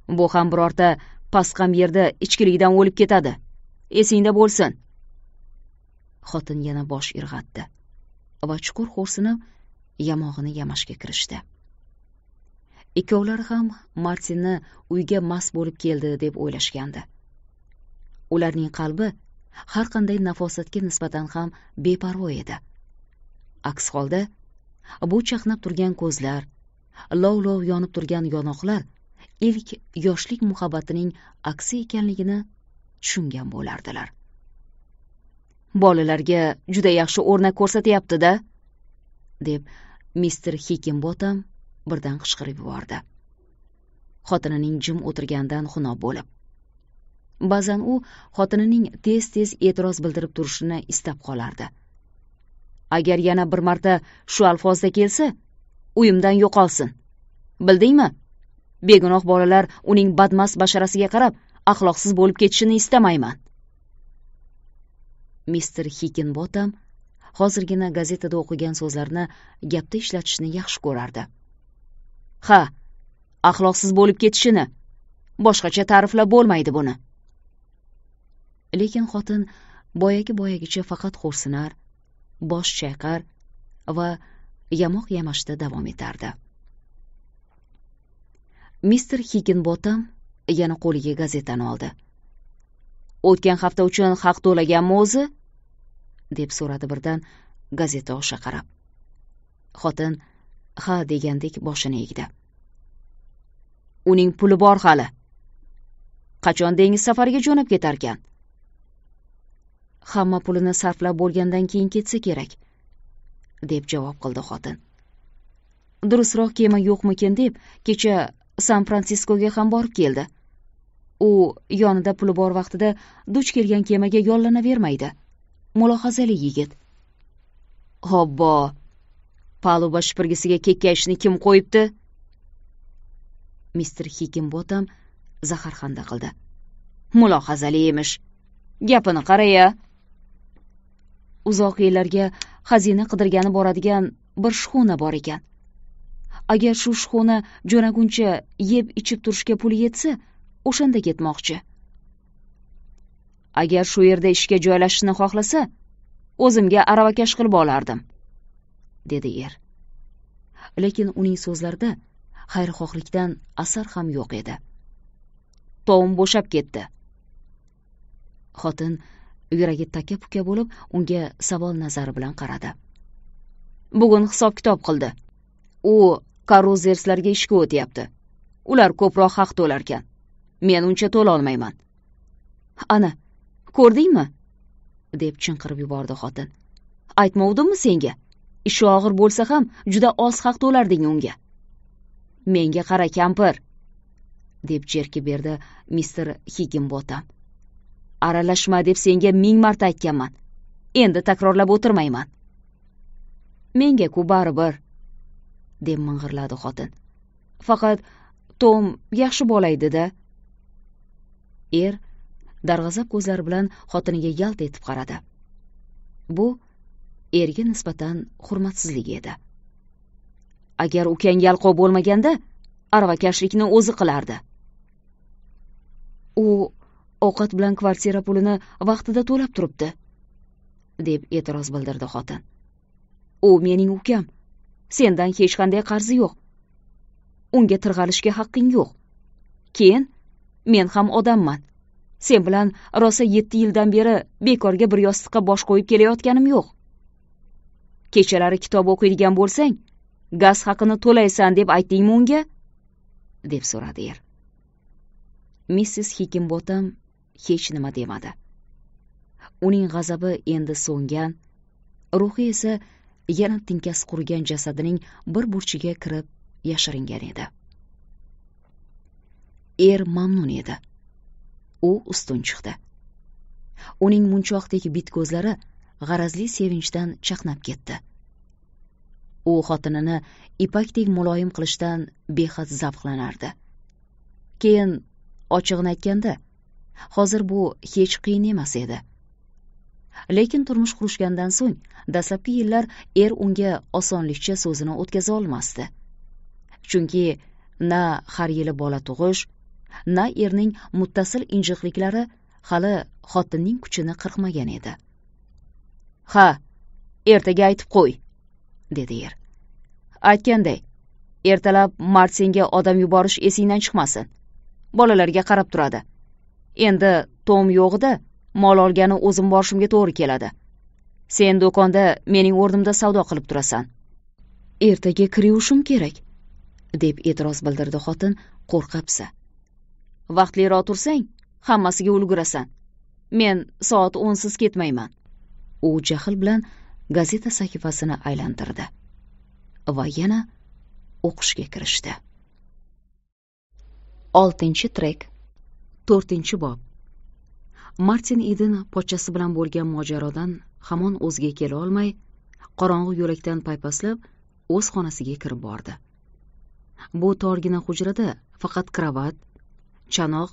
A: Bu ham birorta pasqam yerda ichkilikdan o'lib ketadi esingda bo'lsin. Xotin yana bosh irg'atdi va chuqur xo'rsinib yamog'ini yamashga kirishdi. Ikkovlari ham martinni uyga mast bo'lib keldi deb o'ylashgandi. Ularning qalbi har qanday nafosatga nisbatan ham beparvo edi. Aks holda bu chaqnab turgan ko'zlar lov lov yonib turgan yonoqlar ilk yoshlik muhabbatining aksi ekanligini tushungan bo'lardilar. Bolalarga juda yaxshi o'rnak ko'rsatyapti-da deb mister higginbotam birdan qichqirib yubordi. Xotinining jim o'tirganidan xunob bo'lib. Ba'zan u xotinining tez tez e'tiroz bildirib turishini istab qolardi. Agar yana bir marta shu alfozda kelsa uyimdan yo'qolsin. Bildingmi? Begunoh bolalar uning badmast basharasiga qarab axloqsiz bo'lib ketishini istamayman. Mister higginbotam hozirgina gazetada o'qigan so'zlarini gapda ishlatishni yaxshi ko'rardi. Ha axloqsiz bo'lib ketishini. Boshqacha ta'riflab bo'lmaydi buni. Lekin xotin boyagi boyagicha faqat xo'rsinar bosh chayqar va yamoq yamashda davom etardi. Mister higginbotam yana qo'liga gazetani oldi. O'tgan hafta uchun haq to'laganmi o'zi? deb so'radi birdan gazeta osha qarab. Xotin ha degandek boshini egdi. Uning puli bor hali. Qachon dengiz safariga jo'nab ketarkan? Hamma pulini sarflab bo'lgandan keyin ketsa kerak deb javob qildi xotin. Durustroq kema yo'qmikin deb kecha san fransiskoga ham borib keldi. U yonida puli bor vaqtida duch kelgan kemaga yollanavermaydi. Mulohazali yigit. Obbo paluba shpirgisiga kekkayishni kim qo'yibdi? Mister higginbotam zaharxanda qildi. Mulohazali emish. Gapini qaraya uzoq yillarga xazina qidirgani boradigan bir shxuna bor ekan. Agar shu shxuna jo'naguncha yeb ichib turishga puli yetsa o'shanda ketmoqchi. Agar shu yerda ishga joylashishni xohlasa o'zimga aravakash qilib olardim dedi er. Lekin uning so'zlarida xayrixohlikdan asar ham yo'q edi. Tovim bo'shab ketdi. Xotin yuragi taka puka bo'lib unga savol nazari bilan qaradi. Bugun hisob kitob qildi. U karuzerslarga ishga o'tyapti. Ular ko'proq haq to'larkan. Men uncha to'lolmayman ana ko'rdingmi? deb chinqirib yubordi xotin. Aytmovdimmi senga? Ishi og'ir bo'lsa ham juda oz haq to'larding unga. Menga qara kampir deb jerkib berdi mister higginbotam aralashma deb senga ming marta aytganman. Endi takrorlab o'tirmayman. Menga ku baribir deb ming'irladi xotin. Faqat tom yaxshi bola edida. Er darg'azab ko'zlari bilan xotiniga yalt etib qaradi. Bu erga nisbatan hurmatsizlik edi. Agar ukang yalqov bo'lmaganda aravakashlikni o'zi qilardi. U ovqat bilan kvartira pulini vaqtida to'lab turibdi deb e'tiroz bildirdi xotin. U mening ukam sendan hech qanday qarzi yo'q. Unga tirg'alishga haqqing yo'q. Keyin men ham odamman. Sen bilan rosa yetti yildan beri bekorga bir yostiqqa bosh qo'yib kelayotganim yo'q. Kechalari kitob o'qiydigan bo'lsang gaz haqini to'laysan deb aytdingmi unga? deb so'radi er. Missis higginbotam hech nima demadi. Uning g'azabi endi so'ngan ruhi esa yana tinkasi qurigan jasadining bir burchiga kirib yashiringan edi. Er mamnun edi. U ustun chiqdi. Uning munchoqdek bit ko'zlari g'arazli sevinchdan chaqnab ketdi. U xotinini ipakdek muloyim qilishdan behad zavqlanardi. Keyin ochig'ini aytganda hozir bu hech qiyin emas edi. Lekin turmush qurishgandan so'ng dastlabki yillar er unga osonlikcha so'zini o'tkaza olmasdi. Chunki na har yili bola tug'ish na erning muttasil injiqliklari hali xotinning kuchini qirqmagan edi. Ha ertaga aytib qo'y dedi er. Aytganday ertalab mart senga odam yuborish esingdan chiqmasin. Bolalarga qarab turadi. Endi tom yo'g'ida mol olgani o'zim borishimga to'g'ri keladi. Sen do'konda mening o'rnimda savdo qilib turasan. Ertaga kir yuvishim kerak deb e'tiroz bildirdi xotin qo'rqa vaqtliroq tursang hammasiga ulgurasan. Men soat o'nsiz ketmayman. U jahl bilan gazeta sahifasini aylantirdi va yana o'qishga kirishdi. Oltinchi trek to'rtinchi bob. Martin idin pochchasi bilan bo'lgan mojarodan hamon o'ziga kela olmay qorong'u yo'lakdan paypaslab o'z xonasiga kirib bordi. Bu torgina hujrada faqat kravat chanoq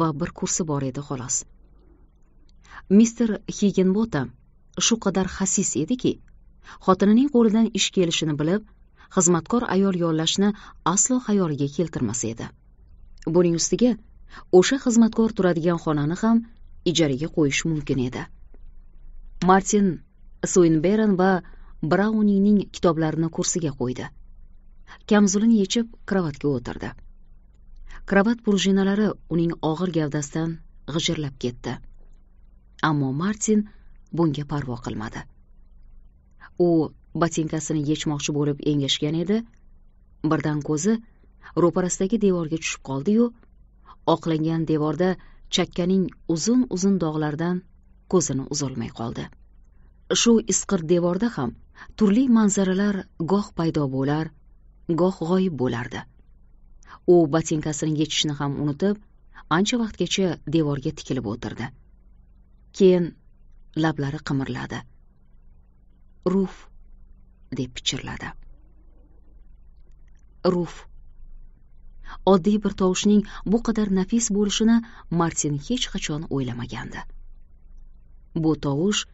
A: va bir kursi bor edi xolos. Mister higinbotam shu qadar xasis ediki xotinining qo'lidan ish kelishini bilib xizmatkor ayol yollashni aslo xayoliga keltirmas edi. Buning ustiga o'sha xizmatkor turadigan xonani ham ijaraga qo'yish mumkin edi. Martin suinberen va brauningning kitoblarini kursiga qo'ydi. Kamzulini yechib kravatga o'tirdi. Kravat prujinalari uning og'ir gavdasidan g'ijirlab ketdi. Ammo martin bunga parvo qilmadi. U botinkasini yechmoqchi bo'lib engashgan edi. Birdan ko'zi ro'parasidagi devorga tushib qoldi yu oqlangan devorda chakkaning uzun uzun dog'laridan ko'zini uzolmay qoldi. Shu isqir devorda ham turli manzaralar goh paydo bo'lar goh g'oyib bo'lardi. U botinkasini yechishni ham unutib ancha vaqtgacha devorga tikilib o'tirdi. Keyin lablari qimirladi. Ruf deb pichirladi. Ruf oddiy bir tovushning bu qadar nafis bo'lishini martin hech qachon o'ylamagandi. Bu tovush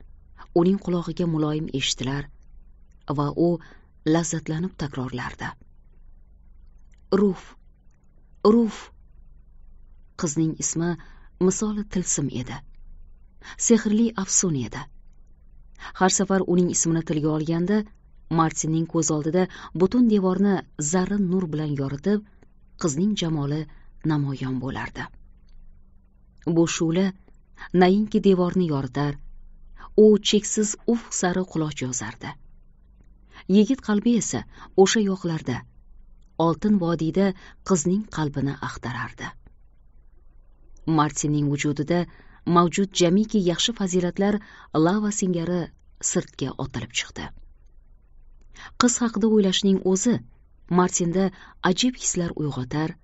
A: uning qulog'iga muloyim eshitilar va u lazzatlanib takrorlardi. Ruf ruf qizning ismi misoli tilsim edi. Sehrli afsun edi. Har safar uning ismini tilga olganda martinning ko'z oldida butun devorni zarrin nur bilan yoritib qizning jamoli namoyon bo'lardi. Bu shu'la nainki devorni yoritar u cheksiz ufq sari quloch yozardi. Yigit qalbi esa o'sha yoqlarda oltin vodiyda qizning qalbini axtarardi. Martinning vujudida mavjud jamiki yaxshi fazilatlar lava singari sirtga otilib chiqdi. Qiz haqida o'ylashning o'zi martinda ajib hislar uyg'otar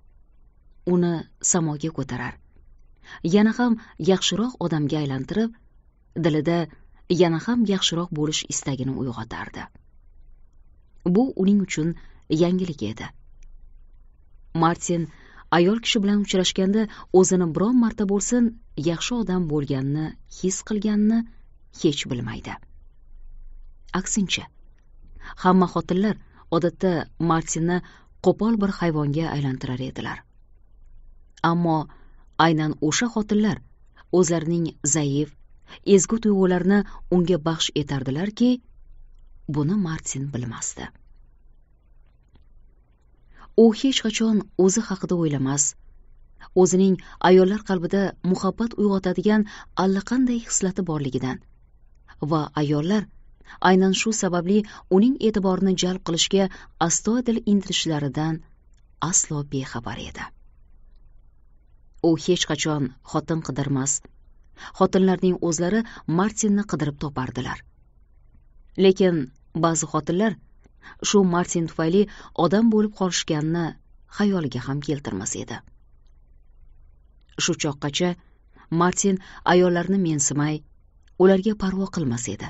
A: uni samoga ko'tarar. Yana ham yaxshiroq odamga aylantirib dilida yana ham yaxshiroq bo'lish istagini uyg'otardi. Bu uning uchun yangilik edi. Martin ayol kishi bilan uchrashganda o'zini biron marta bo'lsin yaxshi odam bo'lganini his qilganini hech bilmaydi. Aksincha hamma xotinlar odatda martinni qo'pol bir hayvonga aylantirar edilar. Ammo aynan o'sha xotinlar o'zlarining zaif ezgu tuyg'ularini unga baxsh etardilarki buni martin bilmasdi. U hech qachon o'zi haqida o'ylamas. O'zining ayollar qalbida muhabbat uyg'otadigan allaqanday hislati borligidan va ayollar aynan shu sababli uning e'tiborini jalb qilishga astoydil intilishlaridan aslo bexabar edi. U hech qachon xotin qidirmas. Xotinlarning o'zlari martinni qidirib topardilar. Lekin ba'zi xotinlar shu martin tufayli odam bo'lib qolishganini xayoliga ham keltirmas edi. Shu choqqacha martin ayollarni mensimay ularga parvo qilmas edi.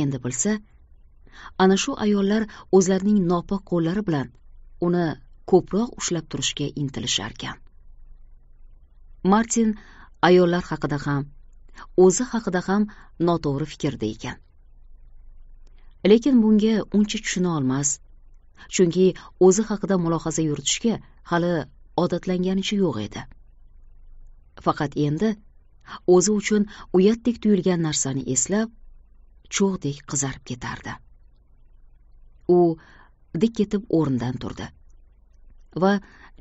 A: Endi bilsa ana shu ayollar o'zlarining nopok qo'llari bilan uni ko'proq ushlab turishga intilisharkan. Martin ayollar haqida ham o'zi haqida ham noto'g'ri fikrda ekan. Lekin bunga uncha tushuna olmas. Chunki o'zi haqida mulohaza yuritishga hali odatlanganicha yo'q edi. Faqat endi o'zi uchun uyatdek tuyulgan narsani eslab cho'g'dek qizarib ketardi. U dik etib o'rnidan turdi va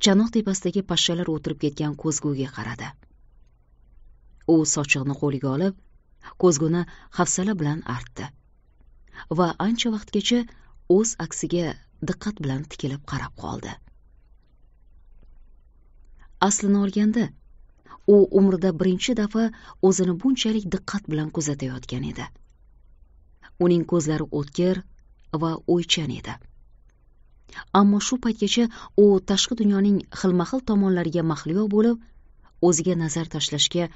A: chanoq tepasidagi pashshalar o'tirib ketgan ko'zguga qaradi. U sochiqni qo'liga olib ko'zguni hafsala bilan artdi. Va ancha vaqtgacha o'z aksiga diqqat bilan tikilib qarab qoldi. Aslini olganda u umrida birinchi daf'a o'zini bunchalik diqqat bilan kuzatayotgan edi. Uning ko'zlari o'tkir va o'ychan edi. Ammo shu paytgacha u tashqi dunyoning xilma xil tomonlariga mahliyo bo'lib o'ziga nazar tashlashga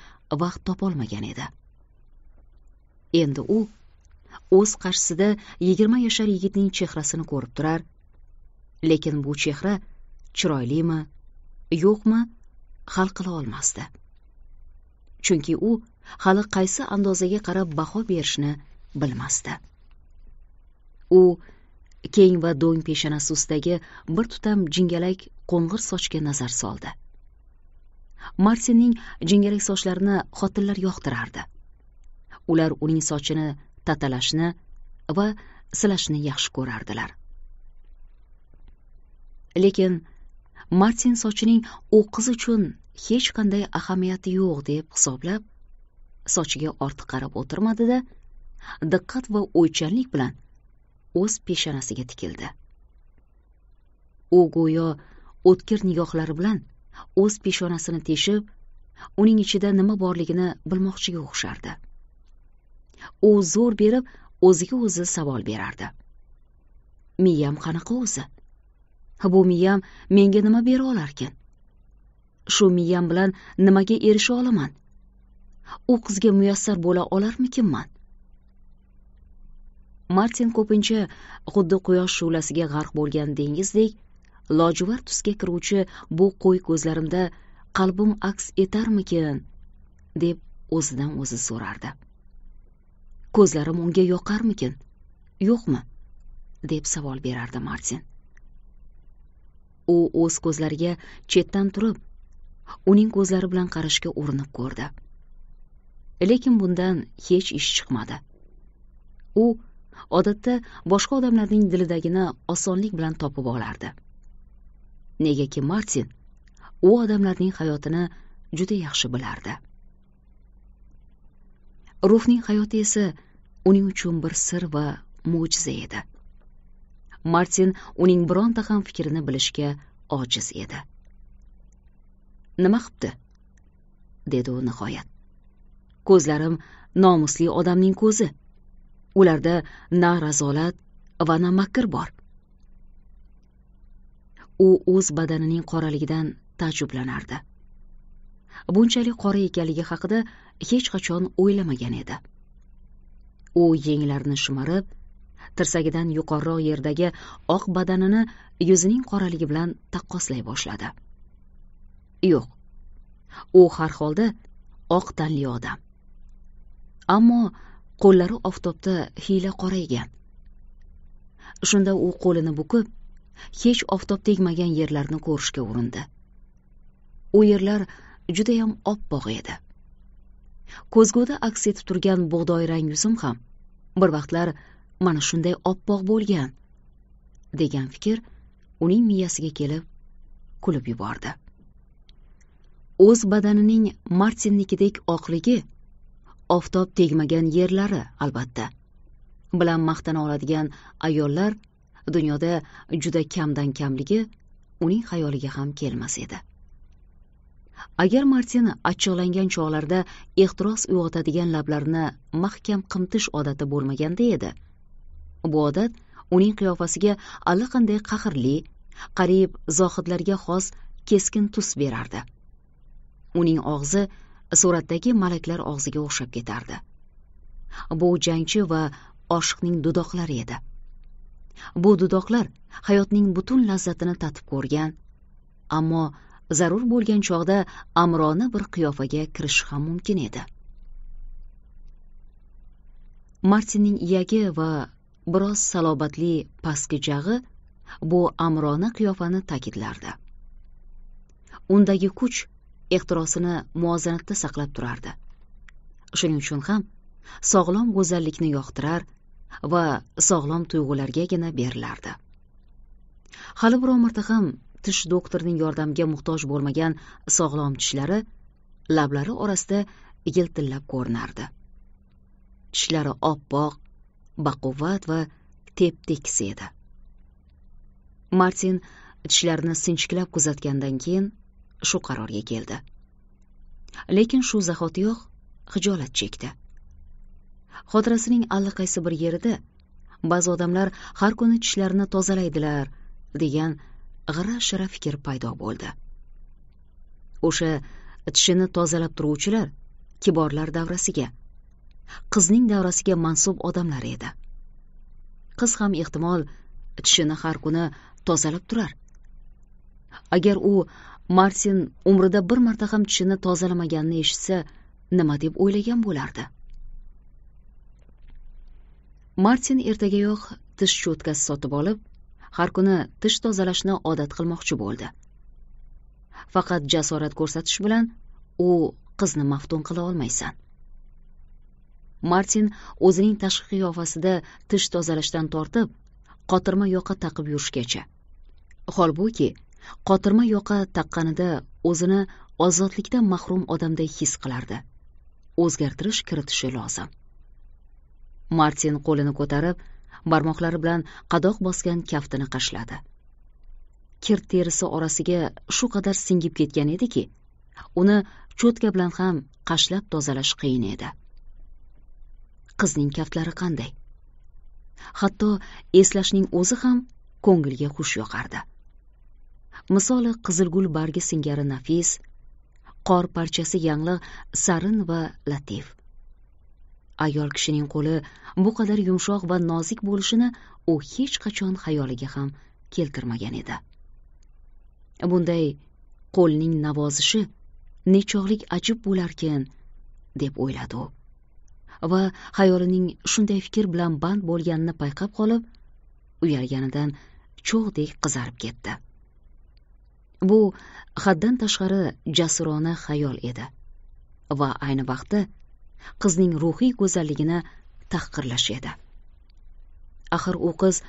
A: vaqt topolmagan edi. Endi u o'z qarshisida yigirma yashar yigitning chehrasini ko'rib turar. Lekin bu chehra chiroylimi yo'qmi hal qila olmasdi. Chunki u hali qaysi andozaga qarab baho berishni bilmasdi. U keng va do'ng peshanasi ustidagi bir tutam jingalak qo'ng'ir sochga nazar soldi. Martinning jingalak sochlarini xotinlar yoqtirardi. Ular uning sochini tatalashni va silashni yaxshi ko'rardilar. Lekin martin sochining u qiz uchun hech qanday ahamiyati yo'q deb hisoblab sochiga ortiq qarab o'tirmadida diqqat va o'ychanlik bilan o'z peshonasiga tikildi. U go'yo o'tkir nigohlari bilan o'z peshonasini teshib uning ichida nima borligini bilmoqchiga o'xshardi. U zo'r berib o'ziga o'zi savol berardi. Miyam qanaqa o'zi? Bu miyam menga nima bera olarkin? Shu miyam bilan nimaga erisha olaman? U qizga muyassar bo'la olarmikinman? Martin ko'pincha xuddi quyosh shu'lasiga g'arq bo'lgan dengizdek lojuvard tusga kiruvchi bu qo'y ko'zlarimda qalbim aks etarmikin? deb o'zidan o'zi so'rardi. Ko'zlarim unga yoqarmikin? Yo'qmi? deb savol berardi martin. U o'z ko'zlariga chetdan turib uning ko'zlari bilan qarashga urinib ko'rdi. Lekin bundan hech ish chiqmadi. U odatda boshqa odamlarning dilidagini osonlik bilan topib olardi. Negaki martin u odamlarning hayotini juda yaxshi bilardi. Ruhning hayoti esa uning uchun bir sir va mo'jiza edi. Martin uning bironta ham fikrini bilishga ojiz edi. Nima qipti? dedi u nihoyat. Ko'zlarim nomusli odamning ko'zi. Ularda na razolat va na makr bor. U o'z badanining qoraligidan taajjublanardi. Bunchalik qora ekanligi haqida hech qachon o'ylamagan edi. U yenglarini shimarib tirsagidan yuqoriroq yerdagi oq badanini yuzining qoraligi bilan taqqoslay boshladi. Yo'q u har holda oq tanli odam. Ammo qo'llari oftobda hiyla qoraygan shunda u qo'lini bukib hech oftob tegmagan yerlarni ko'rishga urindi. U yerlar judayam oppoq edi. Ko'zguda aks etib turgan bug'doyrang yuzim ham bir vaqtlar mana shunday oppoq bo'lgan degan fikr uning miyasiga kelib kulib yubordi. O'z badanining martinnikidek oqligi oftob tegmagan yerlari albatta bilan maqtana oladigan ayollar dunyoda juda kamdan kamligi uning xayoliga ham kelmas edi. Agar martin achchiqlangan chog'larida ehtiros uyg'otadigan lablarini mahkam qimtish odati bo'lmaganda edi. Bu odat uning qiyofasiga allaqanday qahrli qariyb zohidlarga xos keskin tus berardi. Uning og'zi suratdagi malaklar og'ziga o'xshab ketardi. Bu jangchi va oshiqning dudoqlari edi. Bu dudoqlar hayotning butun lazzatini tatib ko'rgan ammo zarur bo'lgan chog'da amrona bir qiyofaga kirishi ham mumkin edi. Martinning iyagi va biroz salobatli pastki jag'i bu amrona qiyofani ta'kidlardi. Undagi kuch ehtirosini muvozanatda saqlab turardi. Shuning uchun ham sog'lom go'zallikni yoqtirar va sog'lom tuyg'ulargagina berilardi. Hali biror marta ham tish doktorining yordamiga muhtoj bo'lmagan sog'lom tishlari lablari orasida yiltillab ko'rinardi. Tishlari oppoq baquvvat va tep tekis edi martin tishlarini sinchiklab kuzatgandan keyin shu qarorga keldi. Lekin shu zahotiyoq xijolat chekdi. Xotirasining allaqaysi bir yerida ba'zi odamlar har kuni tishlarini tozalaydilar degan g'ira shira fikr paydo bo'ldi. O'sha tishini tozalab turuvchilar kiborlar davrasiga qizning davrasiga mansub odamlar edi. Qiz ham ehtimol tishini har kuni tozalab turar. Agar u martin umrida bir marta ham tishini tozalamaganini eshitsa nima deb o'ylagan bo'lardi? Martin ertagayoq tish cho'tkasi sotib olib har kuni tish tozalashni odat qilmoqchi bo'ldi. Faqat jasorat ko'rsatish bilan u qizni maftun qila olmaysan. Martin o'zining tashqi qiyofasida tish tozalashdan tortib qotirma yoqa taqib yurishgacha. Holbuki qotirma yoqa taqqanida o'zini ozodlikdan mahrum odamday his qilardi. O'zgartirish kiritishi lozim. Martin qo'lini ko'tarib barmoqlari bilan qadoq bosgan kaftini qashladi. Kir terisi orasiga shu qadar singib ketgan ediki uni cho'tka bilan ham qashlab tozalash qiyin edi. Qizning kaftlari qanday? Hatto eslashning o'zi ham ko'ngilga xush yoqardi. Misoli qizilgul bargi singari nafis qor parchasi yanglig' sarin va latif. Ayol kishining qo'li bu qadar yumshoq va nozik bo'lishini u hech qachon xayoliga ham keltirmagan edi. Bunday qo'lning navozishi nechog'lik ajib bo'larkin deb o'yladi u. Va xayolining shunday fikr bilan band bo'lganini payqab qolib uyalganidan cho'g'dek qizarib ketdi. Bu haddan tashqari jasurona xayol edi va ayni vaqtda qizning ruhiy go'zalligini tahqirlash edi. Axir u qiz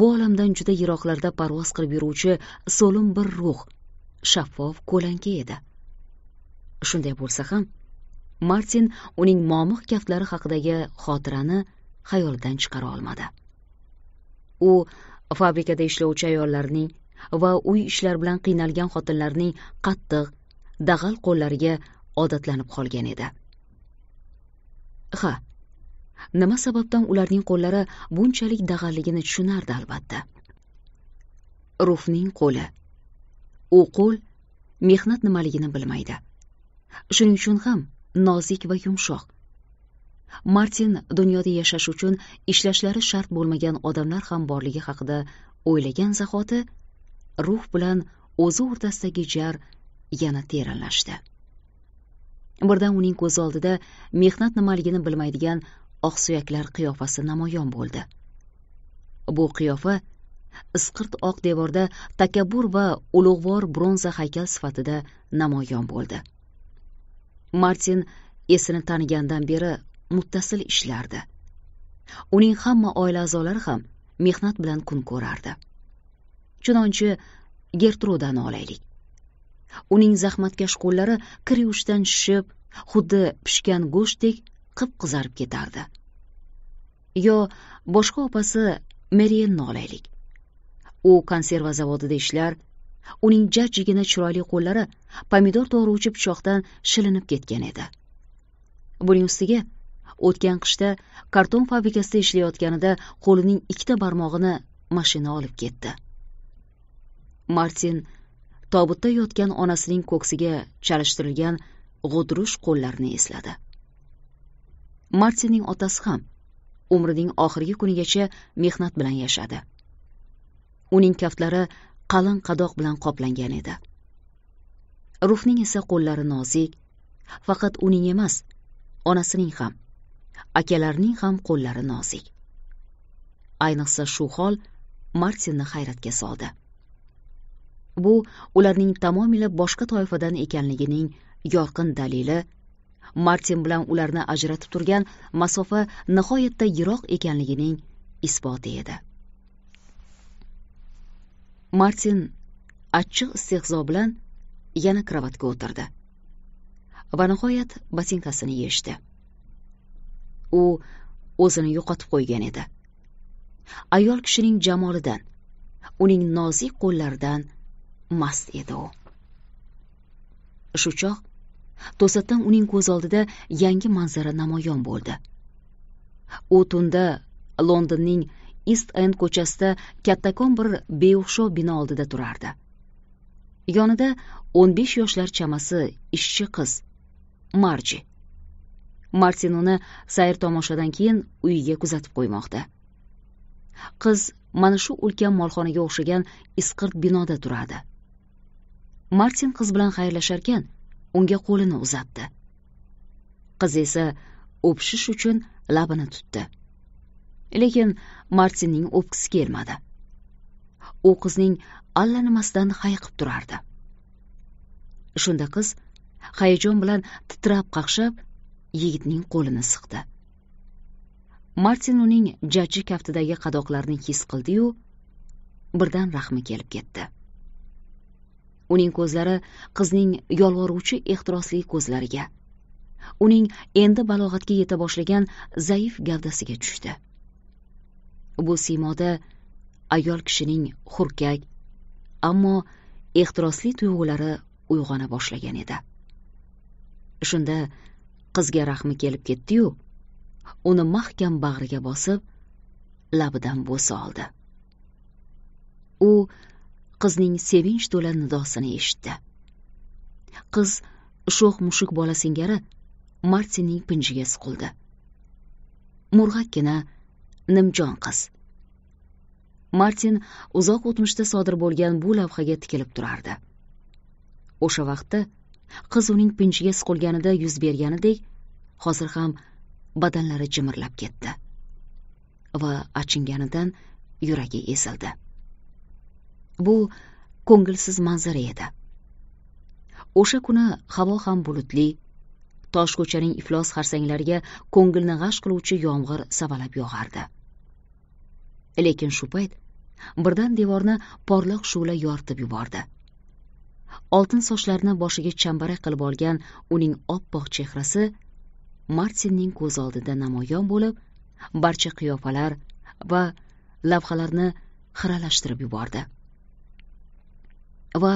A: bu olamdan juda yiroqlarda parvoz qilib yuruvchi so'lim bir ruh shaffof ko'lanka edi. Shunday bo'lsa ham martin uning momiq kaftlari haqidagi xotirani xayolidan chiqara olmadi. U fabrikada ishlovchi ayollarning va uy ishlari bilan qiynalgan xotinlarning qattiq dag'al qo'llariga odatlanib qolgan edi. Ha nima sababdan ularning qo'llari bunchalik dag'alligini tushunardi albatta. Rufning qo'li. U qo'l mehnat nimaligini bilmaydi. Shuning uchun ham nozik va yumshoq. Martin dunyoda yashash uchun ishlashlari shart bo'lmagan odamlar ham borligi haqida o'ylagan zahoti ruh bilan o'zi o'rtasidagi jar yana teranlashdi. Birdan uning ko'z oldida mehnat nimaligini bilmaydigan oqsuyaklar qiyofasi namoyon bo'ldi. Bu qiyofa isqirt oq devorda takabbur va ulug'vor bronza haykal sifatida namoyon bo'ldi. Martin esini tanigandan beri muttasil ishlardi. Uning hamma oila a'zolari ham mehnat bilan kun ko'rardi. Chunonchi gertrudani olaylik. Uning zahmatkash qo'llari kir yuvishdan shishib xuddi pishgan go'shtdek qip qizarib ketardi. Yo boshqa opasi meriyelni olaylik. U konserva zavodida ishlar uning jajjigina chiroyli qo'llari pomidor to'g'rovchi pichoqdan shilinib ketgan edi. Buning ustiga o'tgan qishda karton fabrikasida ishlayotganida qo'lining ikkita barmog'ini mashina olib ketdi. Martin tobutda yotgan onasining ko'ksiga chalishtirilgan g'udrush qo'llarini esladi. Martinning otasi ham umrining oxirgi kunigacha mehnat bilan yashadi. Uning kaftlari qalin qadoq bilan qoplangan edi. Rufning esa qo'llari nozik faqat uning emas onasining ham akalarining ham qo'llari nozik. Ayniqsa shu hol martinni hayratga soldi. Bu ularning tamomila boshqa toifadan ekanligining yorqin dalili martin bilan ularni ajratib turgan masofa nihoyatda yiroq ekanligining isboti edi. Martin achchiq istehzo bilan yana kravatga o'tirdi va nihoyat botinkasini yechdi. U o'zini yo'qotib qo'ygan edi. Ayol kishining jamolidan uning nozik qo'llaridan mast edi u. Shu choq to'satdan uning ko'z oldida yangi manzara namoyon bo'ldi. U tunda londonning ist end ko'chasida kattakon bir beo'xshov bino oldida turardi. Yonida o'n besh yoshlar chamasi ishchi qiz marji. Martin uni sayr tomoshadan keyin uyiga kuzatib qo'ymoqda. Qiz mana shu ulkan molxonaga o'xshagan isqirt binoda turadi martin qiz bilan xayrlasharkan unga qo'lini uzatdi. Qiz esa o'pishish uchun labini tutdi. Lekin martinning o'pgisi kelmadi. U qizning allanimasidan hayiqib turardi. Shunda qiz hayajon bilan titrab qaqshab yigitning qo'lini siqdi. Martin uning jajji kaftidagi qadoqlarni his qildi-yu birdan rahmi kelib ketdi. Uning ko'zlari qizning yolvoruvchi ehtirosli ko'zlariga uning endi balog'atga yeta boshlagan zaif gavdasiga tushdi. Bu siymoda ayol kishining hurkak ammo ehtirosli tuyg'ulari uyg'ona boshlagan edi. Shunda qizga rahmi kelib ketdi-yu uni mahkam bag'riga bosib labidan bo'sa oldi. U qizning sevinch to'la nidosini eshitdi. Qiz sho'x mushuk bola singari martinning pinjiga suqildi murg'akkina nimjon qiz. Martin uzoq o'tmishda sodir bo'lgan bu lavhaga tikilib turardi. O'sha vaqtda qiz uning pinjiga suqilganida yuz berganidek hozir ham badanlari jimirlab ketdi va achinganidan yuragi ezildi. Bu ko'ngilsiz manzara edi. O'sha kuni havo ham bulutli tosh ko'chaning iflos xarsanglariga ko'ngilni g'ash qiluvchi yomg'ir savalab yog'ardi. Lekin shu payt birdan devorni porloq shu'la yoritib yubordi. Oltin sochlarini boshiga chambarak qilib olgan uning oppoq chehrasi martinning ko'z oldida namoyon bo'lib barcha qiyofalar va lavhalarni xiralashtirib yubordi. Va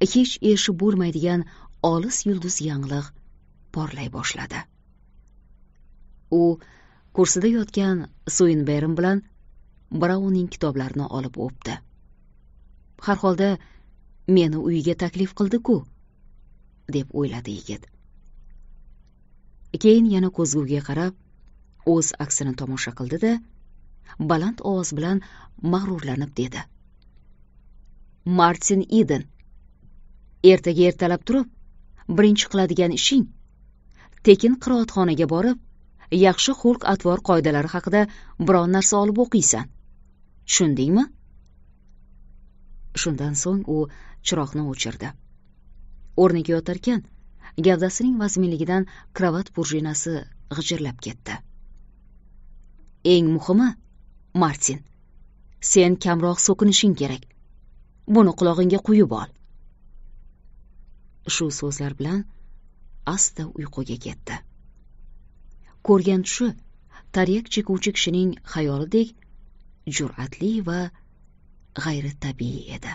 A: hech erishib bo'lmaydigan olis yulduz yanglig' porlay boshladi. U kursida yotgan suinbern bilan brauning kitoblarini olib o'pdi. Har holda meni uyiga taklif qildi ku deb o'yladi yigit. Keyin yana ko'zguga qarab o'z aksini tomosha qildi da baland ovoz bilan mag'rurlanib dedi. Martin iden ertaga ertalab turib birinchi qiladigan ishing tekin qiroatxonaga borib yaxshi xulq atvor qoidalari haqida biron narsa olib o'qiysan. Tushundingmi? Shundan so'ng u chiroqni o'chirdi. O'rniga yotarkan gavdasining vazminligidan kravat prujinasi g'ijirlab ketdi. Eng muhimi martin sen kamroq so'kinishing kerak. Buni qulog'ingga quyib ol. Shu so'zlar bilan asta uyquga ketdi. Ko'rgan tushi taryak chekuvchi kishining xayolidek jur'atli va g'ayritabiiy edi.